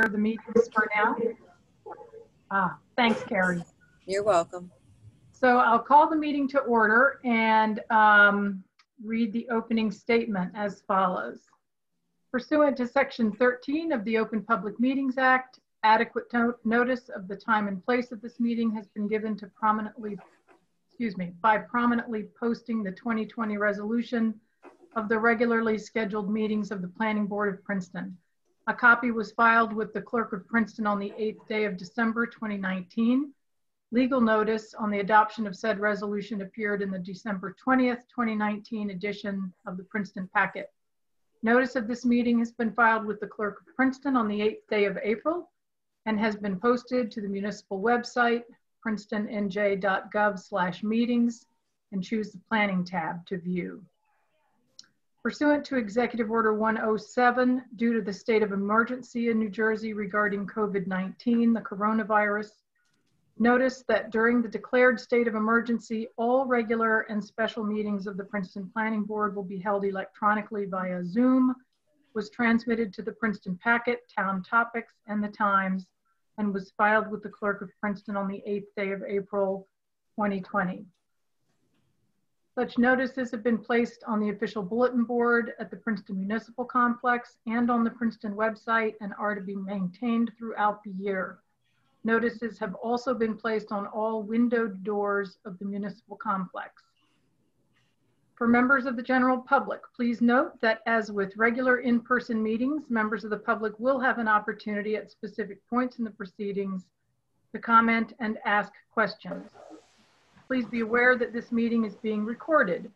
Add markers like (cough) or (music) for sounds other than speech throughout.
the meetings for now. Ah, thanks, Carrie. You're welcome. So I'll call the meeting to order and um, read the opening statement as follows. Pursuant to Section 13 of the Open Public Meetings Act, adequate no- notice of the time and place of this meeting has been given to prominently, excuse me, by prominently posting the 2020 resolution of the regularly scheduled meetings of the Planning Board of Princeton. A copy was filed with the Clerk of Princeton on the 8th day of December 2019. Legal notice on the adoption of said resolution appeared in the December 20th, 2019 edition of the Princeton Packet. Notice of this meeting has been filed with the Clerk of Princeton on the 8th day of April and has been posted to the municipal website, princetonnj.gov meetings, and choose the planning tab to view. Pursuant to Executive Order 107, due to the state of emergency in New Jersey regarding COVID-19, the coronavirus, notice that during the declared state of emergency, all regular and special meetings of the Princeton Planning Board will be held electronically via Zoom, was transmitted to the Princeton Packet, Town Topics, and the Times, and was filed with the Clerk of Princeton on the 8th day of April 2020. Such notices have been placed on the official bulletin board at the Princeton Municipal Complex and on the Princeton website and are to be maintained throughout the year. Notices have also been placed on all windowed doors of the municipal complex. For members of the general public, please note that as with regular in-person meetings, members of the public will have an opportunity at specific points in the proceedings to comment and ask questions. Please be aware that this meeting is being recorded.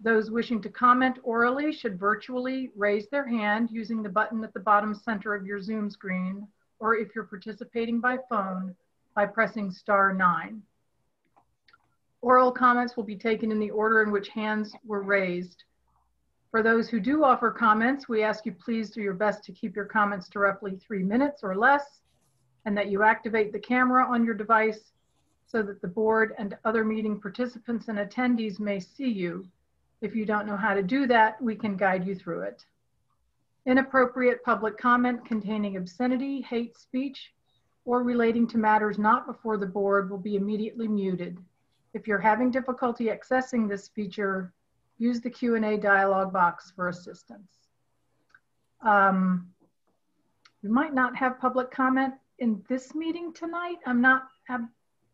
Those wishing to comment orally should virtually raise their hand using the button at the bottom center of your Zoom screen, or if you're participating by phone, by pressing star nine. Oral comments will be taken in the order in which hands were raised. For those who do offer comments, we ask you please do your best to keep your comments to roughly three minutes or less, and that you activate the camera on your device so that the board and other meeting participants and attendees may see you. If you don't know how to do that, we can guide you through it. Inappropriate public comment containing obscenity, hate speech, or relating to matters not before the board will be immediately muted. If you're having difficulty accessing this feature, use the Q&A dialog box for assistance. Um, we might not have public comment in this meeting tonight. I'm not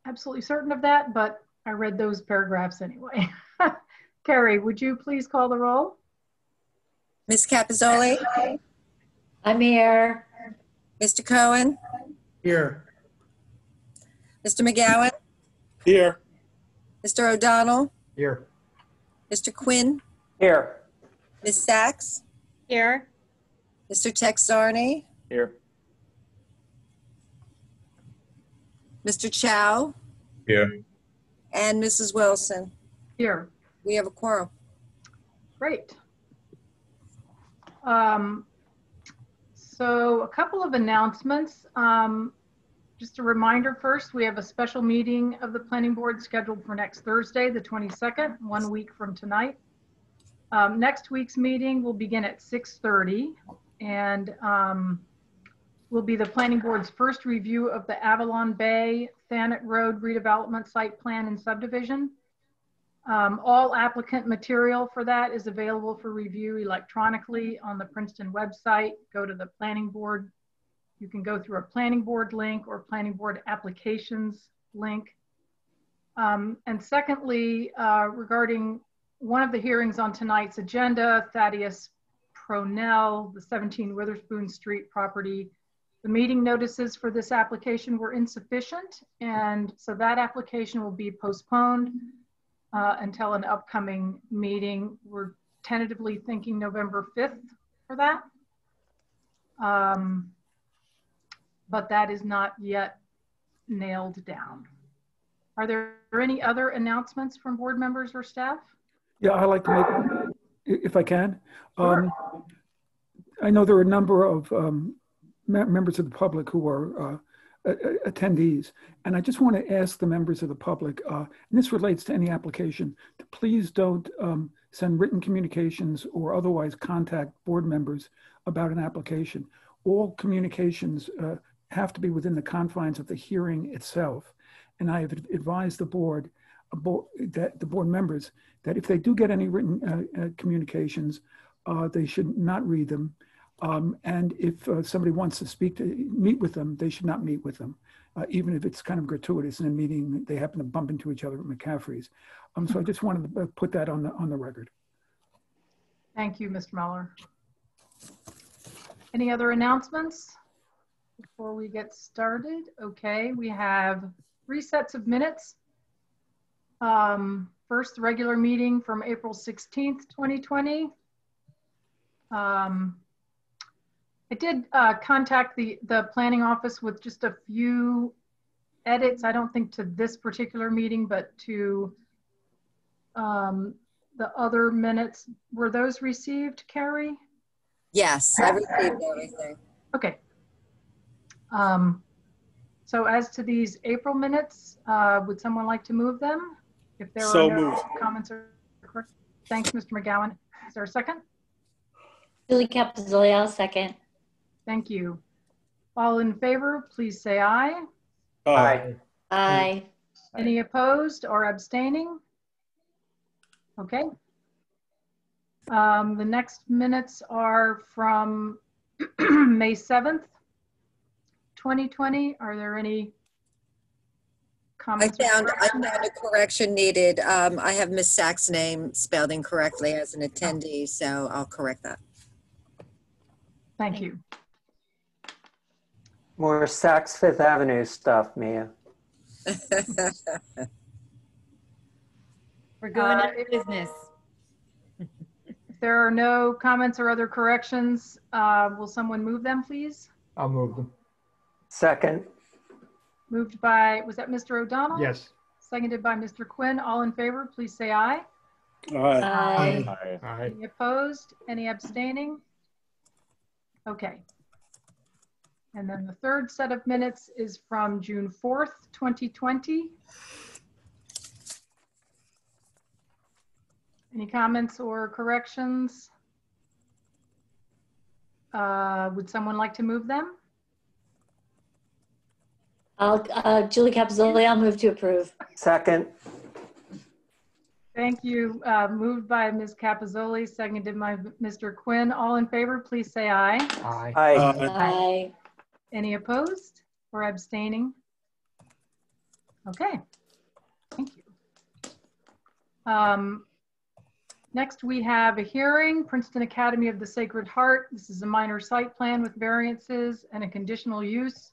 absolutely certain of that, but I read those paragraphs anyway. (laughs) Carrie, would you please call the roll? Ms. Capizoli, I'm here. Mr. Cohen, Here. Mr. McGowan, Here. Mr. O'Donnell, Here. Mr. Quinn, Here. Ms. Sachs, Here. Mr. Texarney, Here. Mr. Chow, Here. and Mrs. Wilson. Here. We have a quorum. Great. Um, so a couple of announcements. Um, just a reminder first, we have a special meeting of the planning board scheduled for next Thursday, the 22nd, one week from tonight. Um, next week's meeting will begin at 6:30 and um, will be the planning board's first review of the Avalon Bay Thanet Road redevelopment site plan and subdivision. Um, all applicant material for that is available for review electronically on the Princeton website. Go to the planning board. You can go through a planning board link or planning board applications link. Um, and secondly, uh, regarding one of the hearings on tonight's agenda, Thaddeus Pronell, the 17 Witherspoon Street property, the meeting notices for this application were insufficient. And so that application will be postponed uh, until an upcoming meeting. We're tentatively thinking November 5th for that. Um, but that is not yet nailed down. Are there any other announcements from board members or staff? Yeah, I'd like to make, if I can. Sure. Um, I know there are a number of um, members of the public who are uh, attendees, and I just want to ask the members of the public, uh, and this relates to any application, to please don't um, send written communications or otherwise contact board members about an application. all communications uh, have to be within the confines of the hearing itself. And I have advised the board, that the board members, that if they do get any written uh, uh, communications, uh, they should not read them. Um, and if uh, somebody wants to speak to meet with them, they should not meet with them, uh, even if it's kind of gratuitous in a meeting. They happen to bump into each other at McCaffrey's. Um, so I just wanted to uh, put that on the on the record. Thank you, Mr. Muller. Any other announcements before we get started? Okay, we have three sets of minutes. Um, First, the regular meeting from April 16th, 2020. Um, I did uh, contact the, the planning office with just a few edits. I don't think to this particular meeting, but to um, the other minutes. Were those received, Carrie? Yes, I received everything. Okay. Um, so as to these April minutes, uh, would someone like to move them? If there So are no moved. comments or correct- Thanks, Mr. McGowan. Is there a second? Julie Capizoli, I'll second. Thank you. All in favor, please say aye. Aye. Aye. Any opposed or abstaining? Okay. Um, the next minutes are from (clears throat) May 7th, 2020. Are there any I comments? or found, I corrections? found a correction needed. Um, I have Miss Sack's name spelled incorrectly as an attendee, so I'll correct that. Thank you. More Saks Fifth Avenue stuff, Mia. (laughs) We're going Uh, out of if- business. If there are no comments or other corrections, uh, will someone move them, please? I'll move them. Second, Moved by, was that Mr. O'Donnell? Yes. Seconded by Mr. Quinn. All in favor, please say aye. Aye. Aye. All right. Any opposed? Any abstaining? Okay. And then the third set of minutes is from June 4th, 2020. Any comments or corrections? Uh, Would someone like to move them? I'll, uh, Julie Capizoli, I'll move to approve. second, Thank you. Uh, Moved by Ms. Capizoli, seconded by Mr. Quinn. All in favor, please say aye. Aye. aye. Aye. Aye. Any opposed or abstaining? Okay, thank you. Um, Next, we have a hearing, Princeton Academy of the Sacred Heart. This is a minor site plan with variances and a conditional use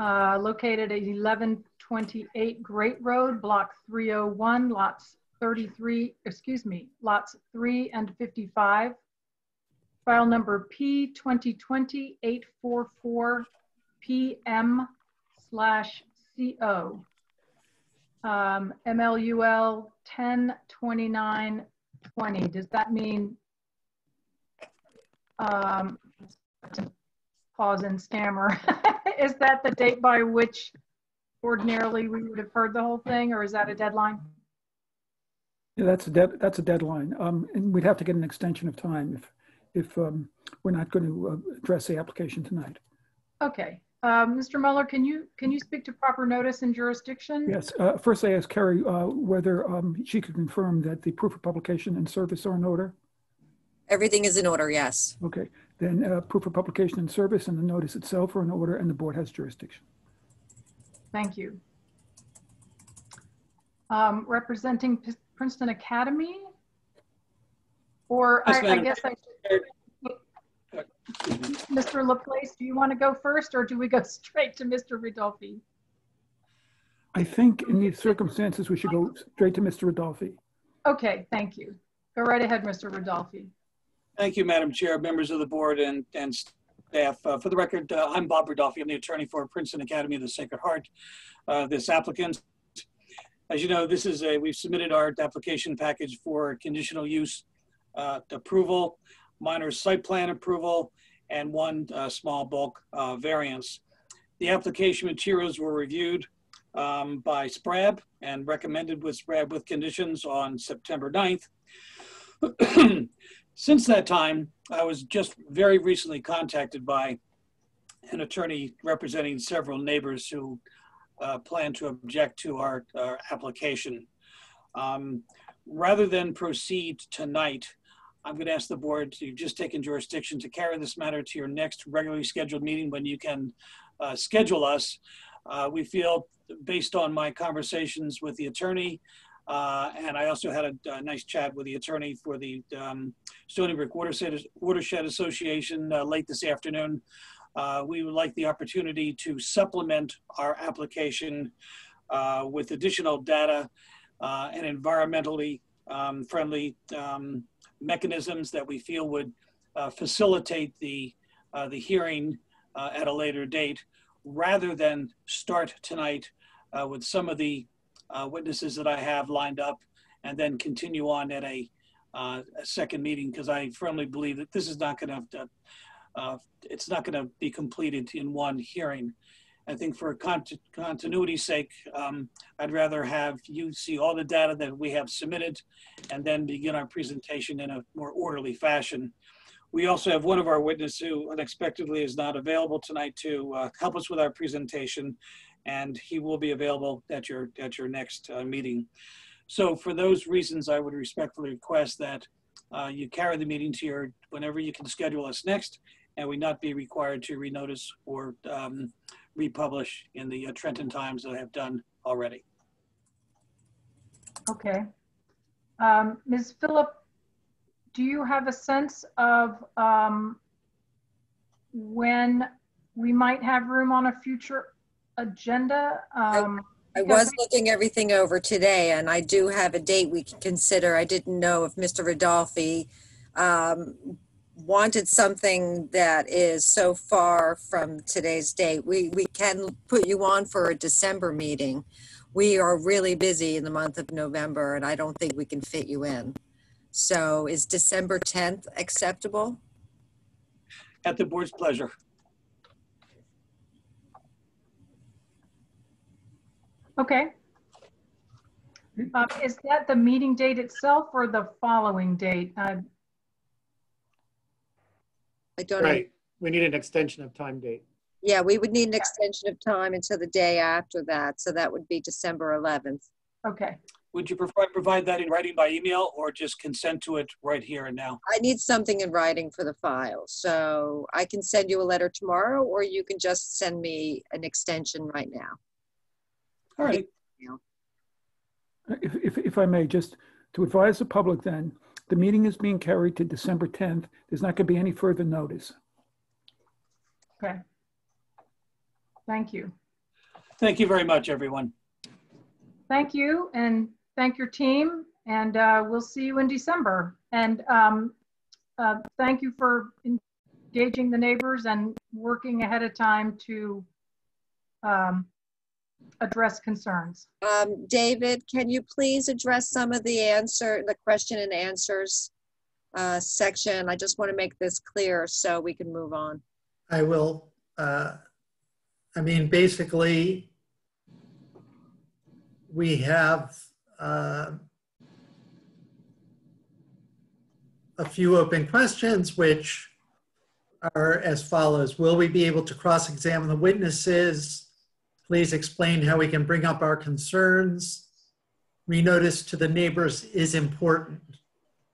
uh, located at 1128 Great Road, Block 301, lots 33, excuse me, lots 3 and 55. File number P 2020-844 PM slash CO. Um, MLUL 102920. Does that mean? um, Pause and stammer. (laughs) Is that the date by which ordinarily we would have heard the whole thing, or is that a deadline? Yeah, that's a that's a deadline. Um, and we'd have to get an extension of time if, if, um, we're not going to uh, address the application tonight. Okay. Um, Mr. Muller, can you, can you speak to proper notice and jurisdiction? Yes, uh, first I asked Carrie, uh, whether, um, she could confirm that the proof of publication and service are in order. Everything is in order, yes. Okay, then, uh, proof of publication and service and the notice itself are in order and the board has jurisdiction. Thank you. Um, Representing P- Princeton Academy? Or I Yes, I Madam guess I, Mr. Laplace, do you want to go first or do we go (laughs) straight to Mr. Ridolfi? I think in these circumstances, we should go straight to Mr. Ridolfi. Okay, thank you. Go right ahead, Mr. Ridolfi. Thank you, Madam Chair, members of the board and, and staff. Uh, For the record, uh, I'm Bob Ridolfi. I'm the attorney for Princeton Academy of the Sacred Heart. Uh, This applicant, as you know, this is a, we've submitted our application package for conditional use uh, approval, minor site plan approval, and one uh, small bulk uh, variance. The application materials were reviewed um, by SPRAB and recommended with SPRAB with conditions on September 9th. (clears throat) Since that time, I was just very recently contacted by an attorney representing several neighbors who uh, plan to object to our, our application. Um, Rather than proceed tonight, I'm going to ask the board to just take in jurisdiction to carry this matter to your next regularly scheduled meeting when you can uh, schedule us. Uh, We feel, based on my conversations with the attorney, uh, and I also had a, a nice chat with the attorney for the um, Stony Brook Watershed, Watershed Association uh, late this afternoon. Uh, we would like the opportunity to supplement our application uh, with additional data and environmentally um, friendly um, mechanisms that we feel would uh, facilitate the, uh, the hearing uh, at a later date, rather than start tonight uh, with some of the uh, witnesses that I have lined up and then continue on at a, a second meeting, because I firmly believe that this is not going to, it's not going to be completed in one hearing. I think for cont- continuity's sake, um, I'd rather have you see all the data that we have submitted and then begin our presentation in a more orderly fashion. We also have one of our witnesses who unexpectedly is not available tonight to uh, help us with our presentation, and he will be available at your, at your next uh, meeting. So for those reasons, I would respectfully request that uh, you carry the meeting to your, whenever you can schedule us next, and we not be required to renotice or um, republish in the uh, Trenton Times that I have done already. Okay. Um, Ms. Phillip, do you have a sense of um, when we might have room on a future agenda? Um, I Because was looking everything over today and I do have a date we can consider. I didn't know if Mr. Ridolfi um, wanted something that is so far from today's date. We, we can put you on for a December meeting. We are really busy in the month of November and I don't think we can fit you in. So is December 10th acceptable? At the board's pleasure. Okay. Um, Is that the meeting date itself or the following date? Uh, I don't know. Right. We need an extension of time date. Yeah, we would need an extension of time until the day after that. So that would be December 11th. Okay, Would you provide, provide that in writing by email or just consent to it right here and now? I need something in writing for the file. So I can send you a letter tomorrow or you can just send me an extension right now. All right. If, if, if I may, just to advise the public then, the meeting is being carried to December 10th. There's not going to be any further notice. okay. Thank you. Thank you very much, everyone. Thank you and thank your team and uh, we'll see you in December. And um, uh, thank you for engaging the neighbors and working ahead of time to um, address concerns. Um, David, can you please address some of the answer, the question and answers uh, section? I just want to make this clear so we can move on. I will, uh, I mean, basically, we have uh, a few open questions, which are as follows. Will we be able to cross-examine the witnesses? Please explain how we can bring up our concerns. Renotice to the neighbors is important.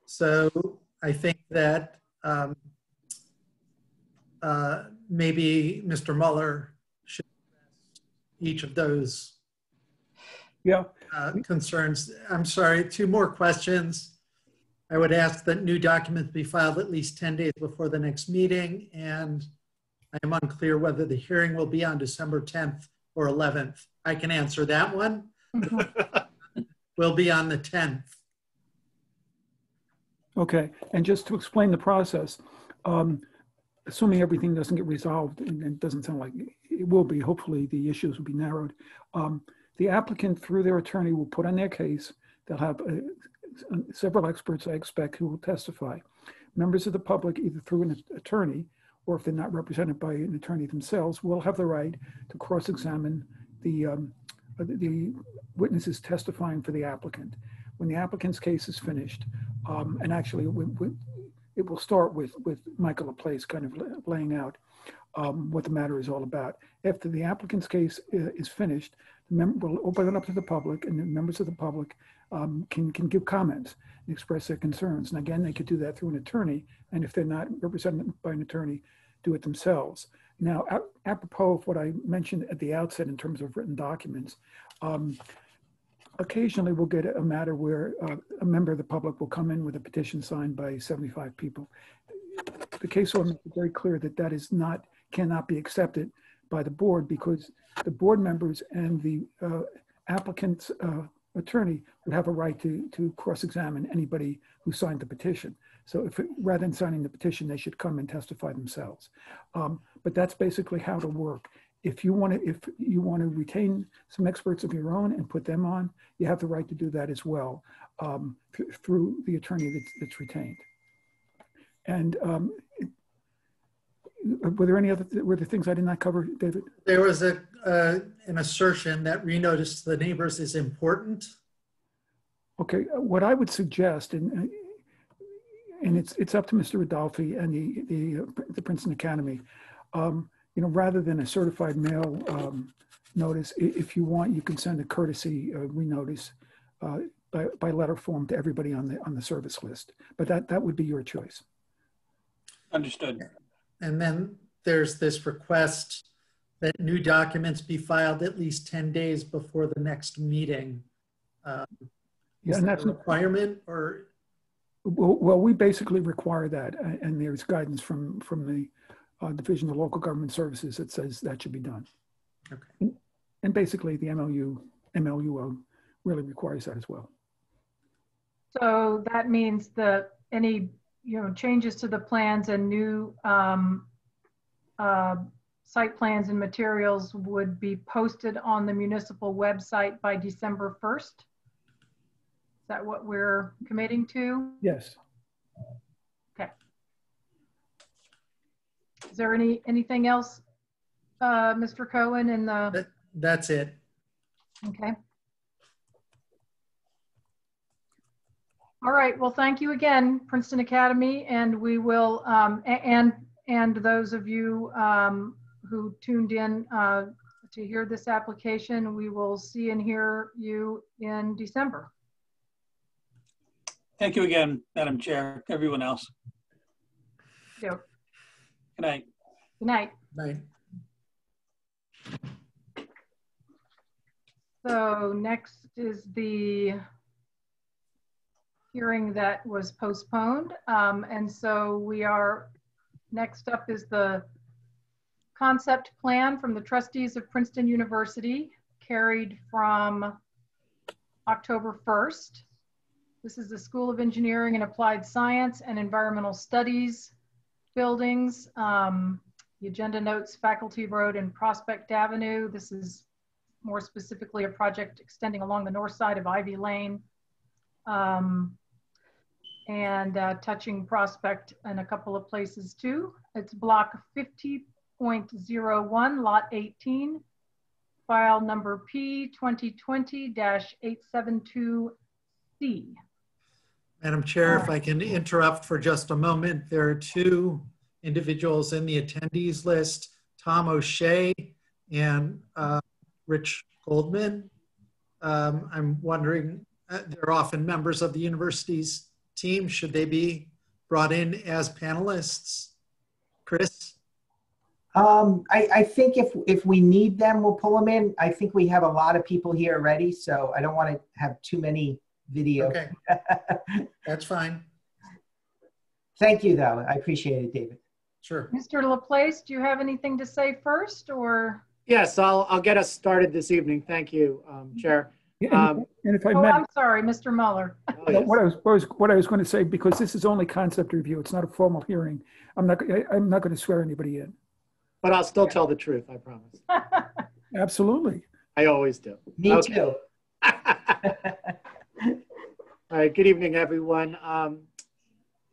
So I think that um, uh, maybe Mr. Muller should address each of those Yeah, uh, concerns. I'm sorry, two more questions. I would ask that new documents be filed at least 10 days before the next meeting, and I am unclear whether the hearing will be on December 10th or 11th. I can answer that one. (laughs) we'll be on the 10th. okay. And just to explain the process, um, assuming everything doesn't get resolved, and it doesn't sound like it will be, hopefully the issues will be narrowed. Um, the applicant, through their attorney, will put on their case. They'll have uh, several experts, I expect, who will testify. Members of the public, either through an attorney or if they're not represented by an attorney themselves, will have the right to cross-examine the, um, uh, the- witnesses testifying for the applicant. When the applicant's case is finished, um, and actually, when- when- it will start with, with Michael Laplace kind of laying out um, what the matter is all about. After the applicant's case uh, is finished, the member will open it up to the public and the members of the public um, can, can give comments and express their concerns. And again, they could do that through an attorney. And if they're not represented by an attorney, do it themselves. Now, a- apropos of what I mentioned at the outset in terms of written documents, um, occasionally we'll get a matter where uh, a member of the public will come in with a petition signed by 75 people. The case law makes it very clear that that is not, cannot be accepted by the board because the board members and the uh, applicant's uh, attorney would have a right to, to cross-examine anybody who signed the petition. So if, it- rather than signing the petition, they should come and testify themselves. Um, But that's basically how to work. If you want to, if you want to retain some experts of your own and put them on, you have the right to do that as well um, th- through the attorney that's, that's retained. And um, were there any other, were there things I did not cover, David? There was a, uh, an assertion that renotice to the neighbors is important. Okay, uh, what I would suggest, and, uh, and it's, it's up to Mr. Ridolfi and the, the, uh, the Princeton Academy. Um, You know, rather than a certified mail um, notice, if you want, you can send a courtesy uh, renotice uh, by, by letter form to everybody on the, on the service list. But that, that would be your choice. Understood. And then there's this request that new documents be filed at least 10 days before the next meeting. Um, Yeah, Is and that that's, a requirement or, well, well, we basically require that, and there's guidance from, from the uh, Division of Local Government Services that says that should be done. Okay. And- And basically, the MLU, MLUO really requires that as well. So that means that any, you know, changes to the plans and new um, uh, site plans and materials would be posted on the municipal website by December 1st? Is that what we're committing to? Yes. Okay. Is there any, anything else, uh, Mr. Cohen, in the, that's it. okay? All right, well, thank you again, Princeton Academy, and we will, um, and, and those of you um, who tuned in uh, to hear this application, we will see and hear you in December. Thank you again, Madam Chair, everyone else. Yep. Good night. Good night. Right. So next is the hearing that was postponed. Um, And so we are, next up is the concept plan from the trustees of Princeton University, carried from October 1st. This is the School of Engineering and Applied Science and Environmental Studies buildings. Um, The agenda notes Faculty Road and Prospect Avenue. This is more specifically a project extending along the north side of Ivy Lane um, and uh, touching Prospect in a couple of places too. It's block 50.01, lot 18, file number P 2020-872C. Madam Chair, if I can interrupt for just a moment, there are two individuals in the attendees list, Tom O'Shea and uh, Rich Goldman. Um, I'm wondering, uh, they're often members of the university's team. Should they be brought in as panelists? Chris? Um, I, I think if, if we need them, we'll pull them in. I think we have a lot of people here already, so I don't want to have too many video. Okay, (laughs) that's fine. Thank you, though. I appreciate it, David. Sure. Mr. Laplace, do you have anything to say first or? Yes, I'll, I'll get us started this evening. Thank you, um, Chair. Yeah, And Um, and if I Oh, may, I'm sorry, Mr. Muller. Oh, yes. What I was, what I was, what I was going to say, because this is only concept review, it's not a formal hearing. I'm not, I- I'm not going to swear anybody in. But I'll still tell the truth, I promise. (laughs) Absolutely. I always do. Me Okay. too. (laughs) All right, good evening, everyone. Um,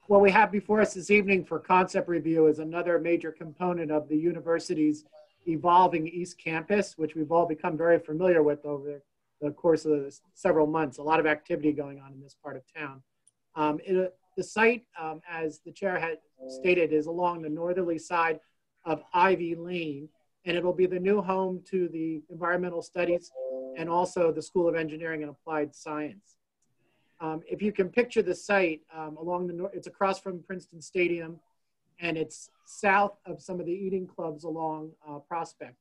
What we have before us this evening for concept review is another major component of the university's evolving East Campus, which we've all become very familiar with over the course of the several months. A lot of activity going on in this part of town. Um, It the site, um, as the chair had stated, is along the northerly side of Ivy Lane, and it'll be the new home to the environmental studies and also the School of Engineering and Applied Science. Um, if you can picture the site um, along the north, it's across from Princeton Stadium, and it's south of some of the eating clubs along uh, Prospect.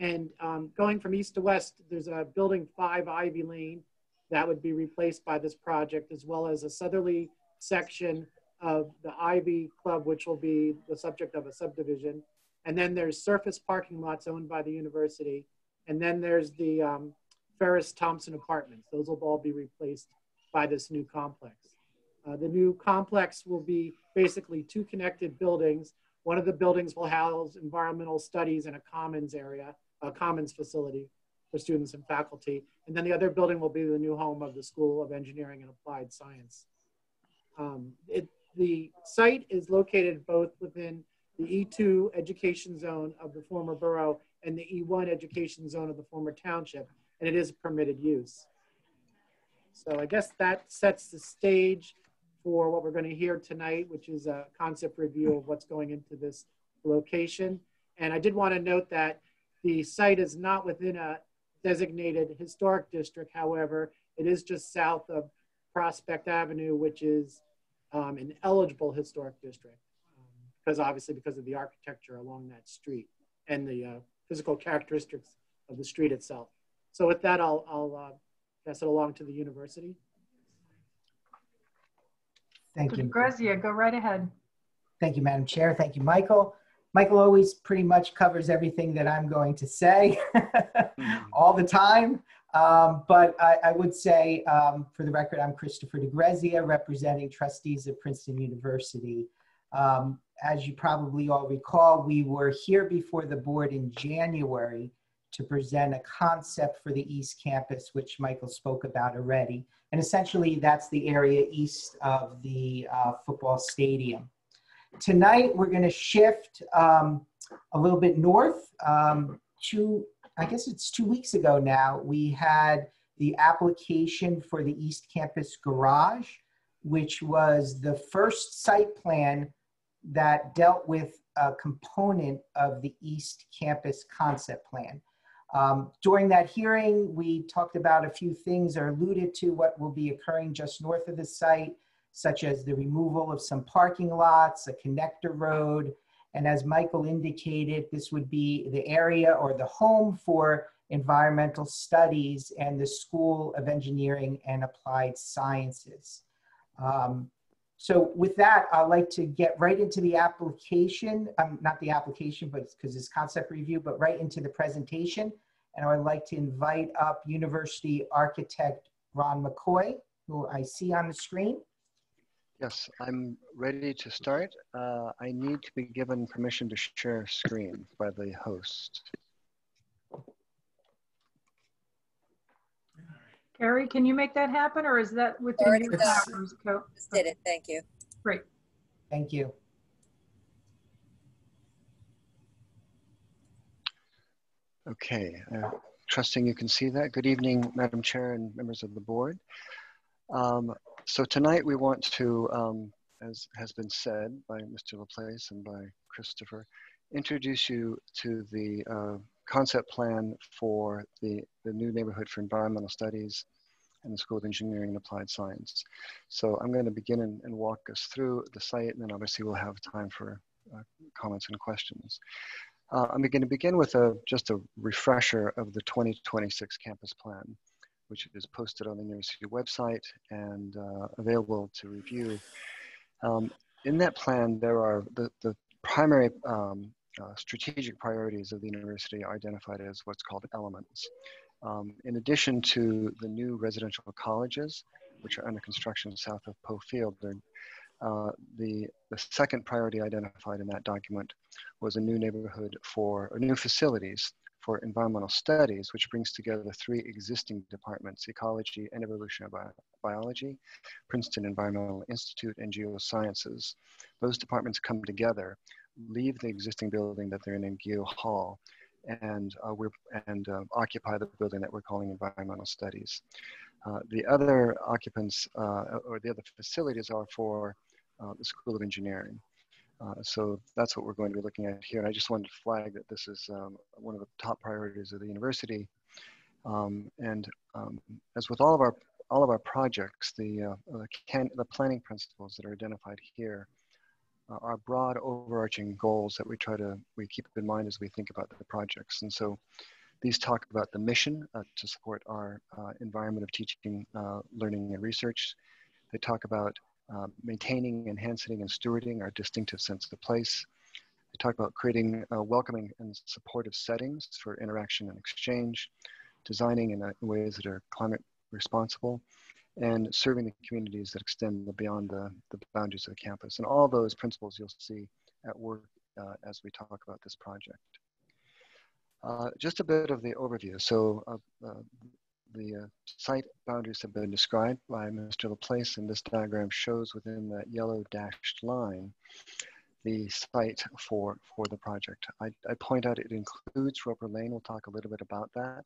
And um, going from east to west, there's a building five Ivy Lane that would be replaced by this project, as well as a southerly section of the Ivy Club, which will be the subject of a subdivision. And then there's surface parking lots owned by the university. And then there's the um, Ferris Thompson Apartments. Those will all be replaced by this new complex. Uh, the new complex will be basically two connected buildings. One of the buildings will house environmental studies in a commons area, a commons facility for students and faculty. And then the other building will be the new home of the School of Engineering and Applied Science. Um, it, the site is located both within the E2 education zone of the former borough and the E1 education zone of the former township, and it is permitted use. So I guess that sets the stage for what we're going to hear tonight, which is a concept review of what's going into this location. And I did want to note that the site is not within a designated historic district. However, it is just south of Prospect Avenue, which is um, an eligible historic district because um, obviously because of the architecture along that street and the uh, physical characteristics of the street itself. So with that, I'll, I'll uh, pass it along to the university. Thank you. Grezia, go right ahead. Thank you, Madam Chair. Thank you, Michael. Michael always pretty much covers everything that I'm going to say all the time. Um, but I, I, would say, um, for the record, I'm Christopher DeGrezia, representing trustees of Princeton University. Um, as you probably all recall, we were here before the board in January to present a concept for the East Campus, which Michael spoke about already. And essentially, that's the area east of the uh, football stadium. Tonight, we're going to shift um, a little bit north um, to, I guess it's two weeks ago now, we had the application for the East Campus Garage, which was the first site plan that dealt with a component of the East Campus concept plan. Um, during that hearing, we talked about a few things or alluded to what will be occurring just north of the site, such as the removal of some parking lots, a connector road, and as Michael indicated, this would be the area or the home for environmental studies and the School of Engineering and Applied Sciences. Um, so with that, I'd like to get right into the application, um, not the application, but because it's concept review, but right into the presentation. And I would like to invite up University Architect Ron McCoy, who I see on the screen. Yes, I'm ready to start. Uh, I need to be given permission to share screen by the host. Carrie, can you make that happen or is that within your powers? Just did it, thank you. Great. Thank you. Okay, uh, trusting you can see that. Good evening, Madam Chair and members of the board. Um, so tonight we want to, um, as has been said by Mr. Laplace and by Christopher, introduce you to the uh, concept plan for the, the new neighborhood for environmental studies and the School of Engineering and Applied Science. So I'm going to begin and, and walk us through the site and then obviously we'll have time for uh, comments and questions. Uh, I'm going to begin with a, just a refresher of the 2026 campus plan which is posted on the university website and uh, available to review. Um, in that plan, there are the, the primary um, uh, strategic priorities of the university identified as what's called elements. Um, in addition to the new residential colleges, which are under construction south of Poe Field, uh, the, the second priority identified in that document was a new neighborhood for, or new facilities for environmental studies, which brings together three existing departments, ecology and evolutionary Bi biology, Princeton Environmental Institute, and geosciences. Those departments come together, leave the existing building that they're in in Guyot Hall, and, uh, we're, and uh, occupy the building that we're calling environmental studies. Uh, the other occupants uh, or the other facilities are for uh, the School of Engineering. Uh, so that's what we're going to be looking at here. And I just wanted to flag that this is um, one of the top priorities of the university. Um, and um, as with all of our all of our projects, the uh, can, the planning principles that are identified here uh, are broad, overarching goals that we try to we keep in mind as we think about the projects. And so these talk about the mission uh, to support our uh, environment of teaching, learning, and research. They talk about uh, maintaining, enhancing, and stewarding our distinctive sense of place. They talk about creating uh, welcoming and supportive settings for interaction and exchange, designing in, ways that are climate responsible, and serving the communities that extend beyond the, the boundaries of the campus. And all those principles you'll see at work uh, as we talk about this project. Uh, just a bit of the overview. So uh, uh the uh, site boundaries have been described by Mr. Laplace, and this diagram shows within that yellow dashed line the site for, for the project. I, I point out it includes Roper Lane. We'll talk a little bit about that.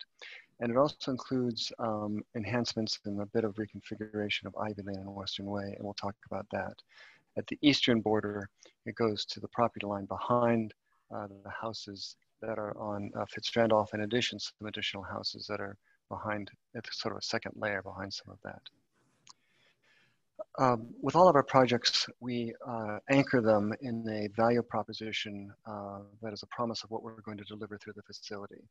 And it also includes um, enhancements and a bit of reconfiguration of Ivy Lane and Western Way, and we'll talk about that. At the eastern border, it goes to the property line behind uh, the houses that are on uh, Fitzrandolph, in addition some additional houses that are behind, it's sort of a second layer behind some of that. Um, with all of our projects, we uh, anchor them in a value proposition uh, that is a promise of what we're going to deliver through the facility.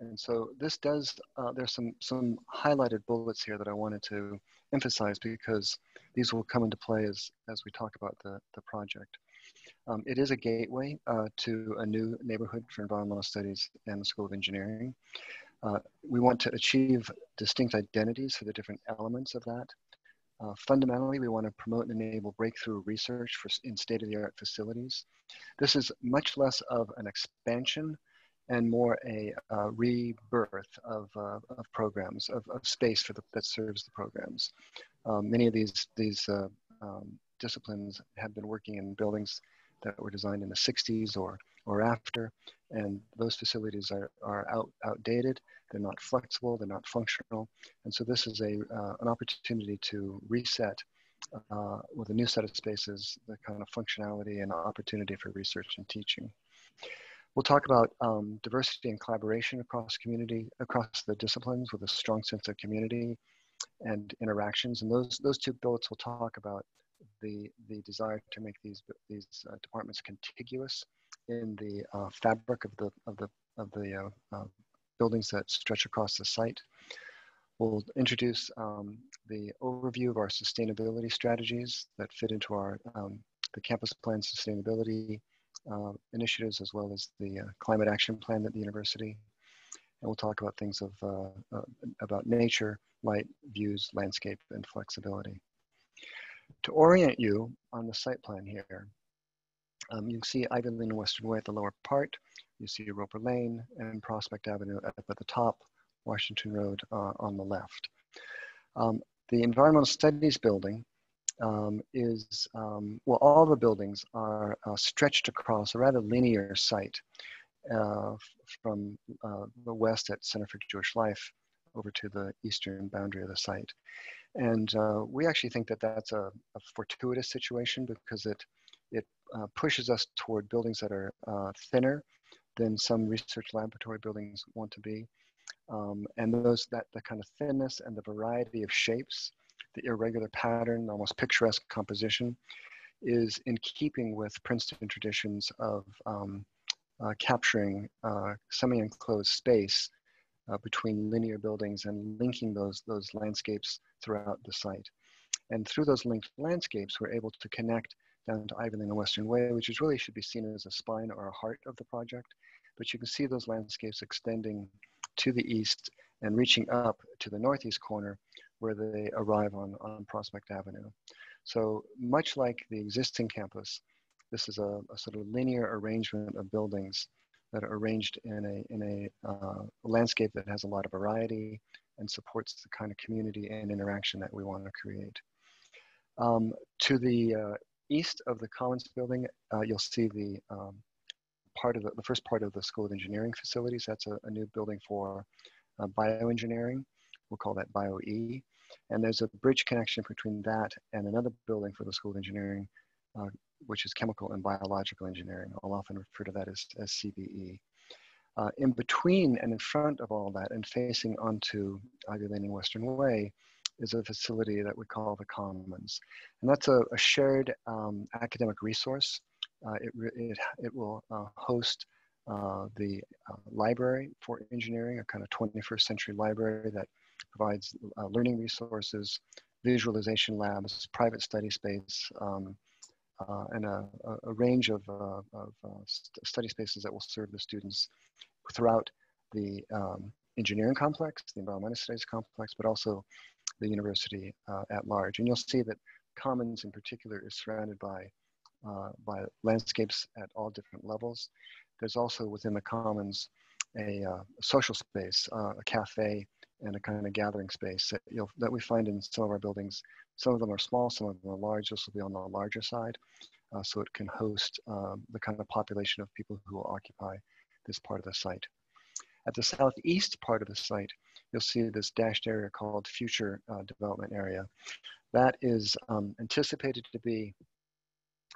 And so this does, uh, there's some, some highlighted bullets here that I wanted to emphasize because these will come into play as, as we talk about the, the project. Um, it is a gateway uh, to a new neighborhood for environmental studies and the School of Engineering. Uh, we want to achieve distinct identities for the different elements of that. Uh, fundamentally, we want to promote and enable breakthrough research for, in state-of-the-art facilities. This is much less of an expansion and more a rebirth of, uh, of programs, of, of space for the, that serves the programs. Um, many of these, these uh, um, disciplines have been working in buildings that were designed in the 60s or, or after, and those facilities are, are out, outdated, they're not flexible, they're not functional. And so this is a, uh, an opportunity to reset uh, with a new set of spaces, the kind of functionality and opportunity for research and teaching. We'll talk about um, diversity and collaboration across community, across the disciplines with a strong sense of community and interactions. And those, those two bullets will talk about the, the desire to make these, these uh, departments contiguous in the uh, fabric of the, of the, of the uh, uh, buildings that stretch across the site. We'll introduce um, the overview of our sustainability strategies that fit into our um, the campus plan sustainability uh, initiatives as well as the uh, climate action plan at the university. And we'll talk about things of uh, about nature, light, views, landscape, and flexibility. To orient you on the site plan here, um, you can see Ivy Lane and Western Way at the lower part. You see Roper Lane and Prospect Avenue up at the top, Washington Road uh, on the left. Um, the Environmental Studies building um, is, um, well, all the buildings are uh, stretched across a rather linear site uh, from uh, the west at Center for Jewish Life over to the eastern boundary of the site. And uh, we actually think that that's a, a fortuitous situation because it, it uh, pushes us toward buildings that are uh, thinner than some research laboratory buildings want to be. Um, and those that the kind of thinness and the variety of shapes, the irregular pattern, almost picturesque composition, is in keeping with Princeton traditions of um, uh, capturing uh, semi-enclosed space uh, between linear buildings and linking those those landscapes throughout the site. And through those linked landscapes, we're able to connect down to Ivy Lane and Western Way, which is really should be seen as a spine or a heart of the project but you can see those landscapes extending to the east and reaching up to the northeast corner where they arrive on, on Prospect Avenue. So much like the existing campus, this is a, a sort of linear arrangement of buildings that are arranged in a, in a uh, landscape that has a lot of variety and supports the kind of community and interaction that we want to create. Um, to the uh, east of the Collins building, uh, you'll see the um, part of the, the first part of the School of Engineering facilities. That's a, a new building for uh, bioengineering. we'll call that BioE. And there's a bridge connection between that and another building for the School of Engineering, uh, which is Chemical and Biological Engineering. I'll often refer to that as, as CBE. Uh, in between and in front of all that and facing onto Ivy Lane and Western Way is a facility that we call the Commons. And that's a, a shared um, academic resource. Uh, it, it, it will uh, host uh, the uh, library for engineering, a kind of 21st century library that provides uh, learning resources, visualization labs, private study space, um, uh, and a, a, range of, uh, of uh, st study spaces that will serve the students throughout the um, engineering complex, the environmental studies complex, but also the university uh, at large. And you'll see that Commons in particular is surrounded by, uh, by landscapes at all different levels. There's also within the Commons a, uh, social space, a cafe, and a kind of gathering space that, you'll, that we find in some of our buildings. Some of them are small, some of them are large. This will be on the larger side. Uh, so it can host um, the kind of population of people who will occupy this part of the site. At the southeast part of the site, you'll see this dashed area called future uh, development area. That is um, anticipated to be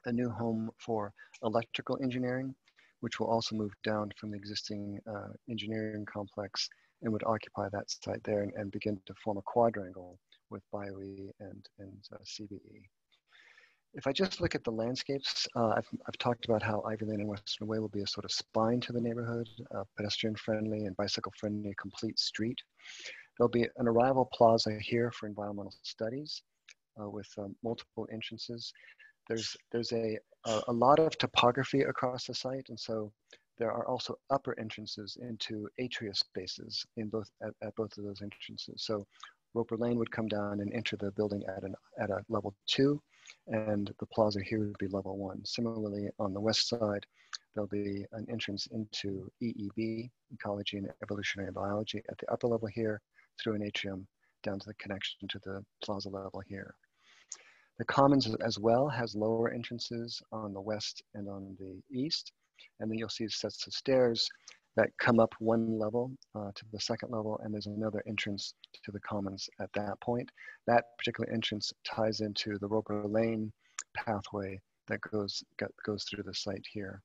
a new home for electrical engineering, which will also move down from the existing uh, engineering complex and would occupy that site there and, and begin to form a quadrangle with BioE and, and uh, CBE. If I just look at the landscapes, uh, I've, I've talked about how Ivy Lane and Western Way will be a sort of spine to the neighborhood, uh, pedestrian friendly and bicycle friendly complete street. There'll be an arrival plaza here for environmental studies uh, with um, multiple entrances. There's, there's a, a, a lot of topography across the site, and so there are also upper entrances into atria spaces in both at, at both of those entrances. So Roper Lane would come down and enter the building at, an, at a level two, and the plaza here would be level one. Similarly, on the west side, there'll be an entrance into EEB, Ecology and Evolutionary Biology, at the upper level here through an atrium down to the connection to the plaza level here. The Commons as well has lower entrances on the west and on the east, and then you'll see sets of stairs that come up one level uh, to the second level, and there's another entrance to the commons at that point. That particular entrance ties into the Roper Lane pathway that goes, goes through the site here.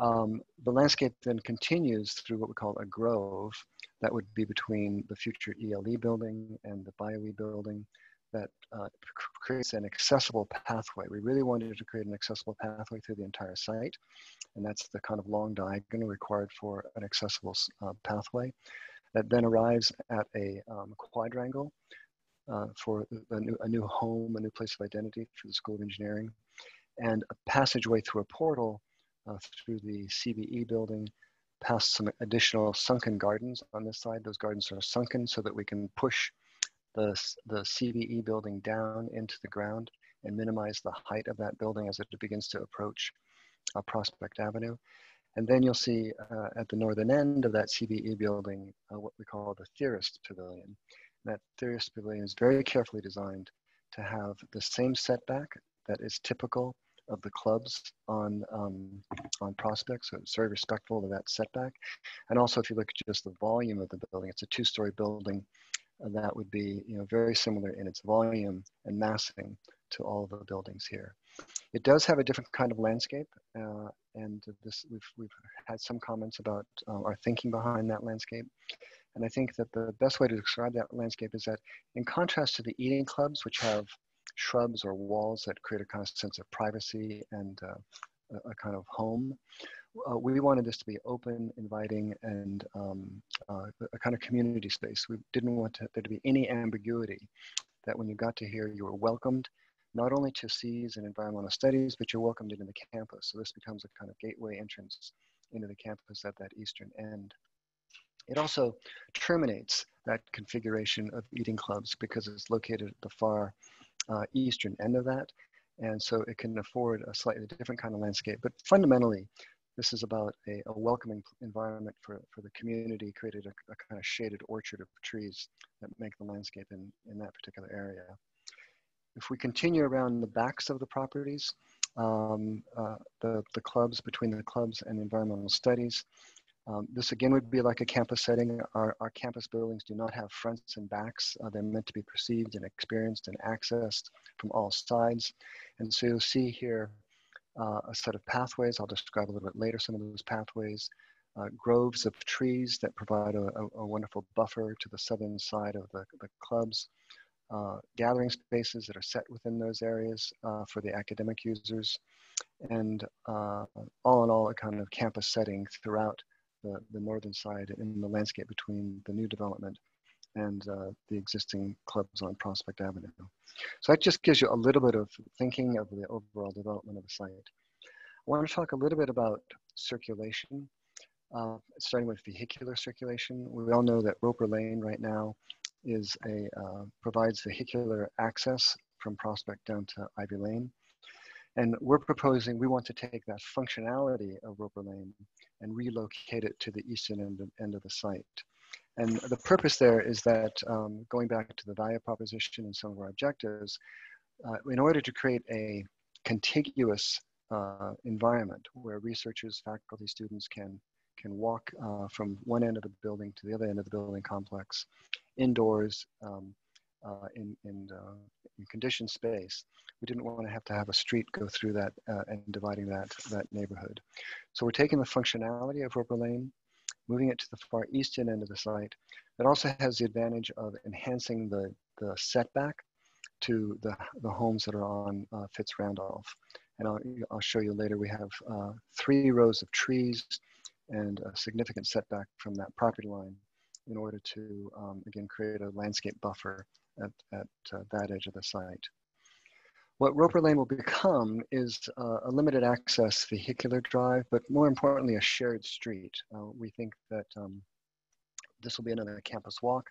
Um, the landscape then continues through what we call a grove that would be between the future ELE building and the BioE building that uh, creates an accessible pathway. We really wanted to create an accessible pathway through the entire site, and that's the kind of long diagonal required for an accessible uh, pathway that then arrives at a um, quadrangle uh, for a new, a new home, a new place of identity for the School of Engineering, and a passageway through a portal uh, through the CBE building past some additional sunken gardens on this side. Those gardens are sunken so that we can push the, the CBE building down into the ground and minimize the height of that building as it begins to approach uh, Prospect Avenue. And then you'll see uh, at the northern end of that CBE building uh, what we call the Theorist Pavilion. And that Theorist Pavilion is very carefully designed to have the same setback that is typical of the clubs on um, on Prospect, so it's very respectful of that setback. And also, if you look at just the volume of the building, it's a two-story building that would be you know, very similar in its volume and massing to all the buildings here. It does have a different kind of landscape, uh, and this we've, we've had some comments about uh, our thinking behind that landscape. And I think that the best way to describe that landscape is that in contrast to the eating clubs, which have shrubs or walls that create a kind of sense of privacy and uh, a, a kind of home, uh, we wanted this to be open, inviting, and um, uh, a kind of community space. We didn't want to, there to be any ambiguity that when you got to here, you were welcomed not only to SEAS and environmental studies, but you're welcomed into the campus. So this becomes a kind of gateway entrance into the campus at that eastern end. It also terminates that configuration of eating clubs because it's located at the far uh, eastern end of that. And so it can afford a slightly different kind of landscape. But fundamentally, this is about a, a welcoming environment for, for the community, created a, a, kind of shaded orchard of trees that make the landscape in, in that particular area. If we continue around the backs of the properties, um, uh, the, the clubs, between the clubs and environmental studies, Um, this again would be like a campus setting. Our, our campus buildings do not have fronts and backs. Uh, they're meant to be perceived and experienced and accessed from all sides. And so you'll see here uh, a set of pathways. I'll describe a little bit later some of those pathways. Uh, groves of trees that provide a, a, a, wonderful buffer to the southern side of the, the clubs. Uh, gathering spaces that are set within those areas uh, for the academic users. And uh, all in all, a kind of campus setting throughout the, the northern side in the landscape between the new development and uh, the existing clubs on Prospect Avenue. So that just gives you a little bit of thinking of the overall development of the site. I want to talk a little bit about circulation, uh, starting with vehicular circulation. We all know that Roper Lane right now is a uh, provides vehicular access from Prospect down to Ivy Lane. And we're proposing, we want to take that functionality of Roper Lane and relocate it to the eastern end of, end of the site. And the purpose there is that, um, going back to the value proposition and some of our objectives, uh, in order to create a contiguous uh, environment where researchers, faculty, students can, can walk uh, from one end of the building to the other end of the building complex, indoors, um, uh, in, in, uh, in conditioned space, we didn't want to have to have a street go through that uh, and dividing that, that neighborhood. So we're taking the functionality of Roper Lane, moving it to the far eastern end of the site. It also has the advantage of enhancing the, the setback to the, the homes that are on uh, Fitz Randolph. And I'll, I'll show you later, we have uh, three rows of trees and a significant setback from that property line in order to, um, again, create a landscape buffer at, at uh, that edge of the site. What Roper Lane will become is uh, a limited access vehicular drive, but more importantly, a shared street. Uh, we think that um, this will be another campus walk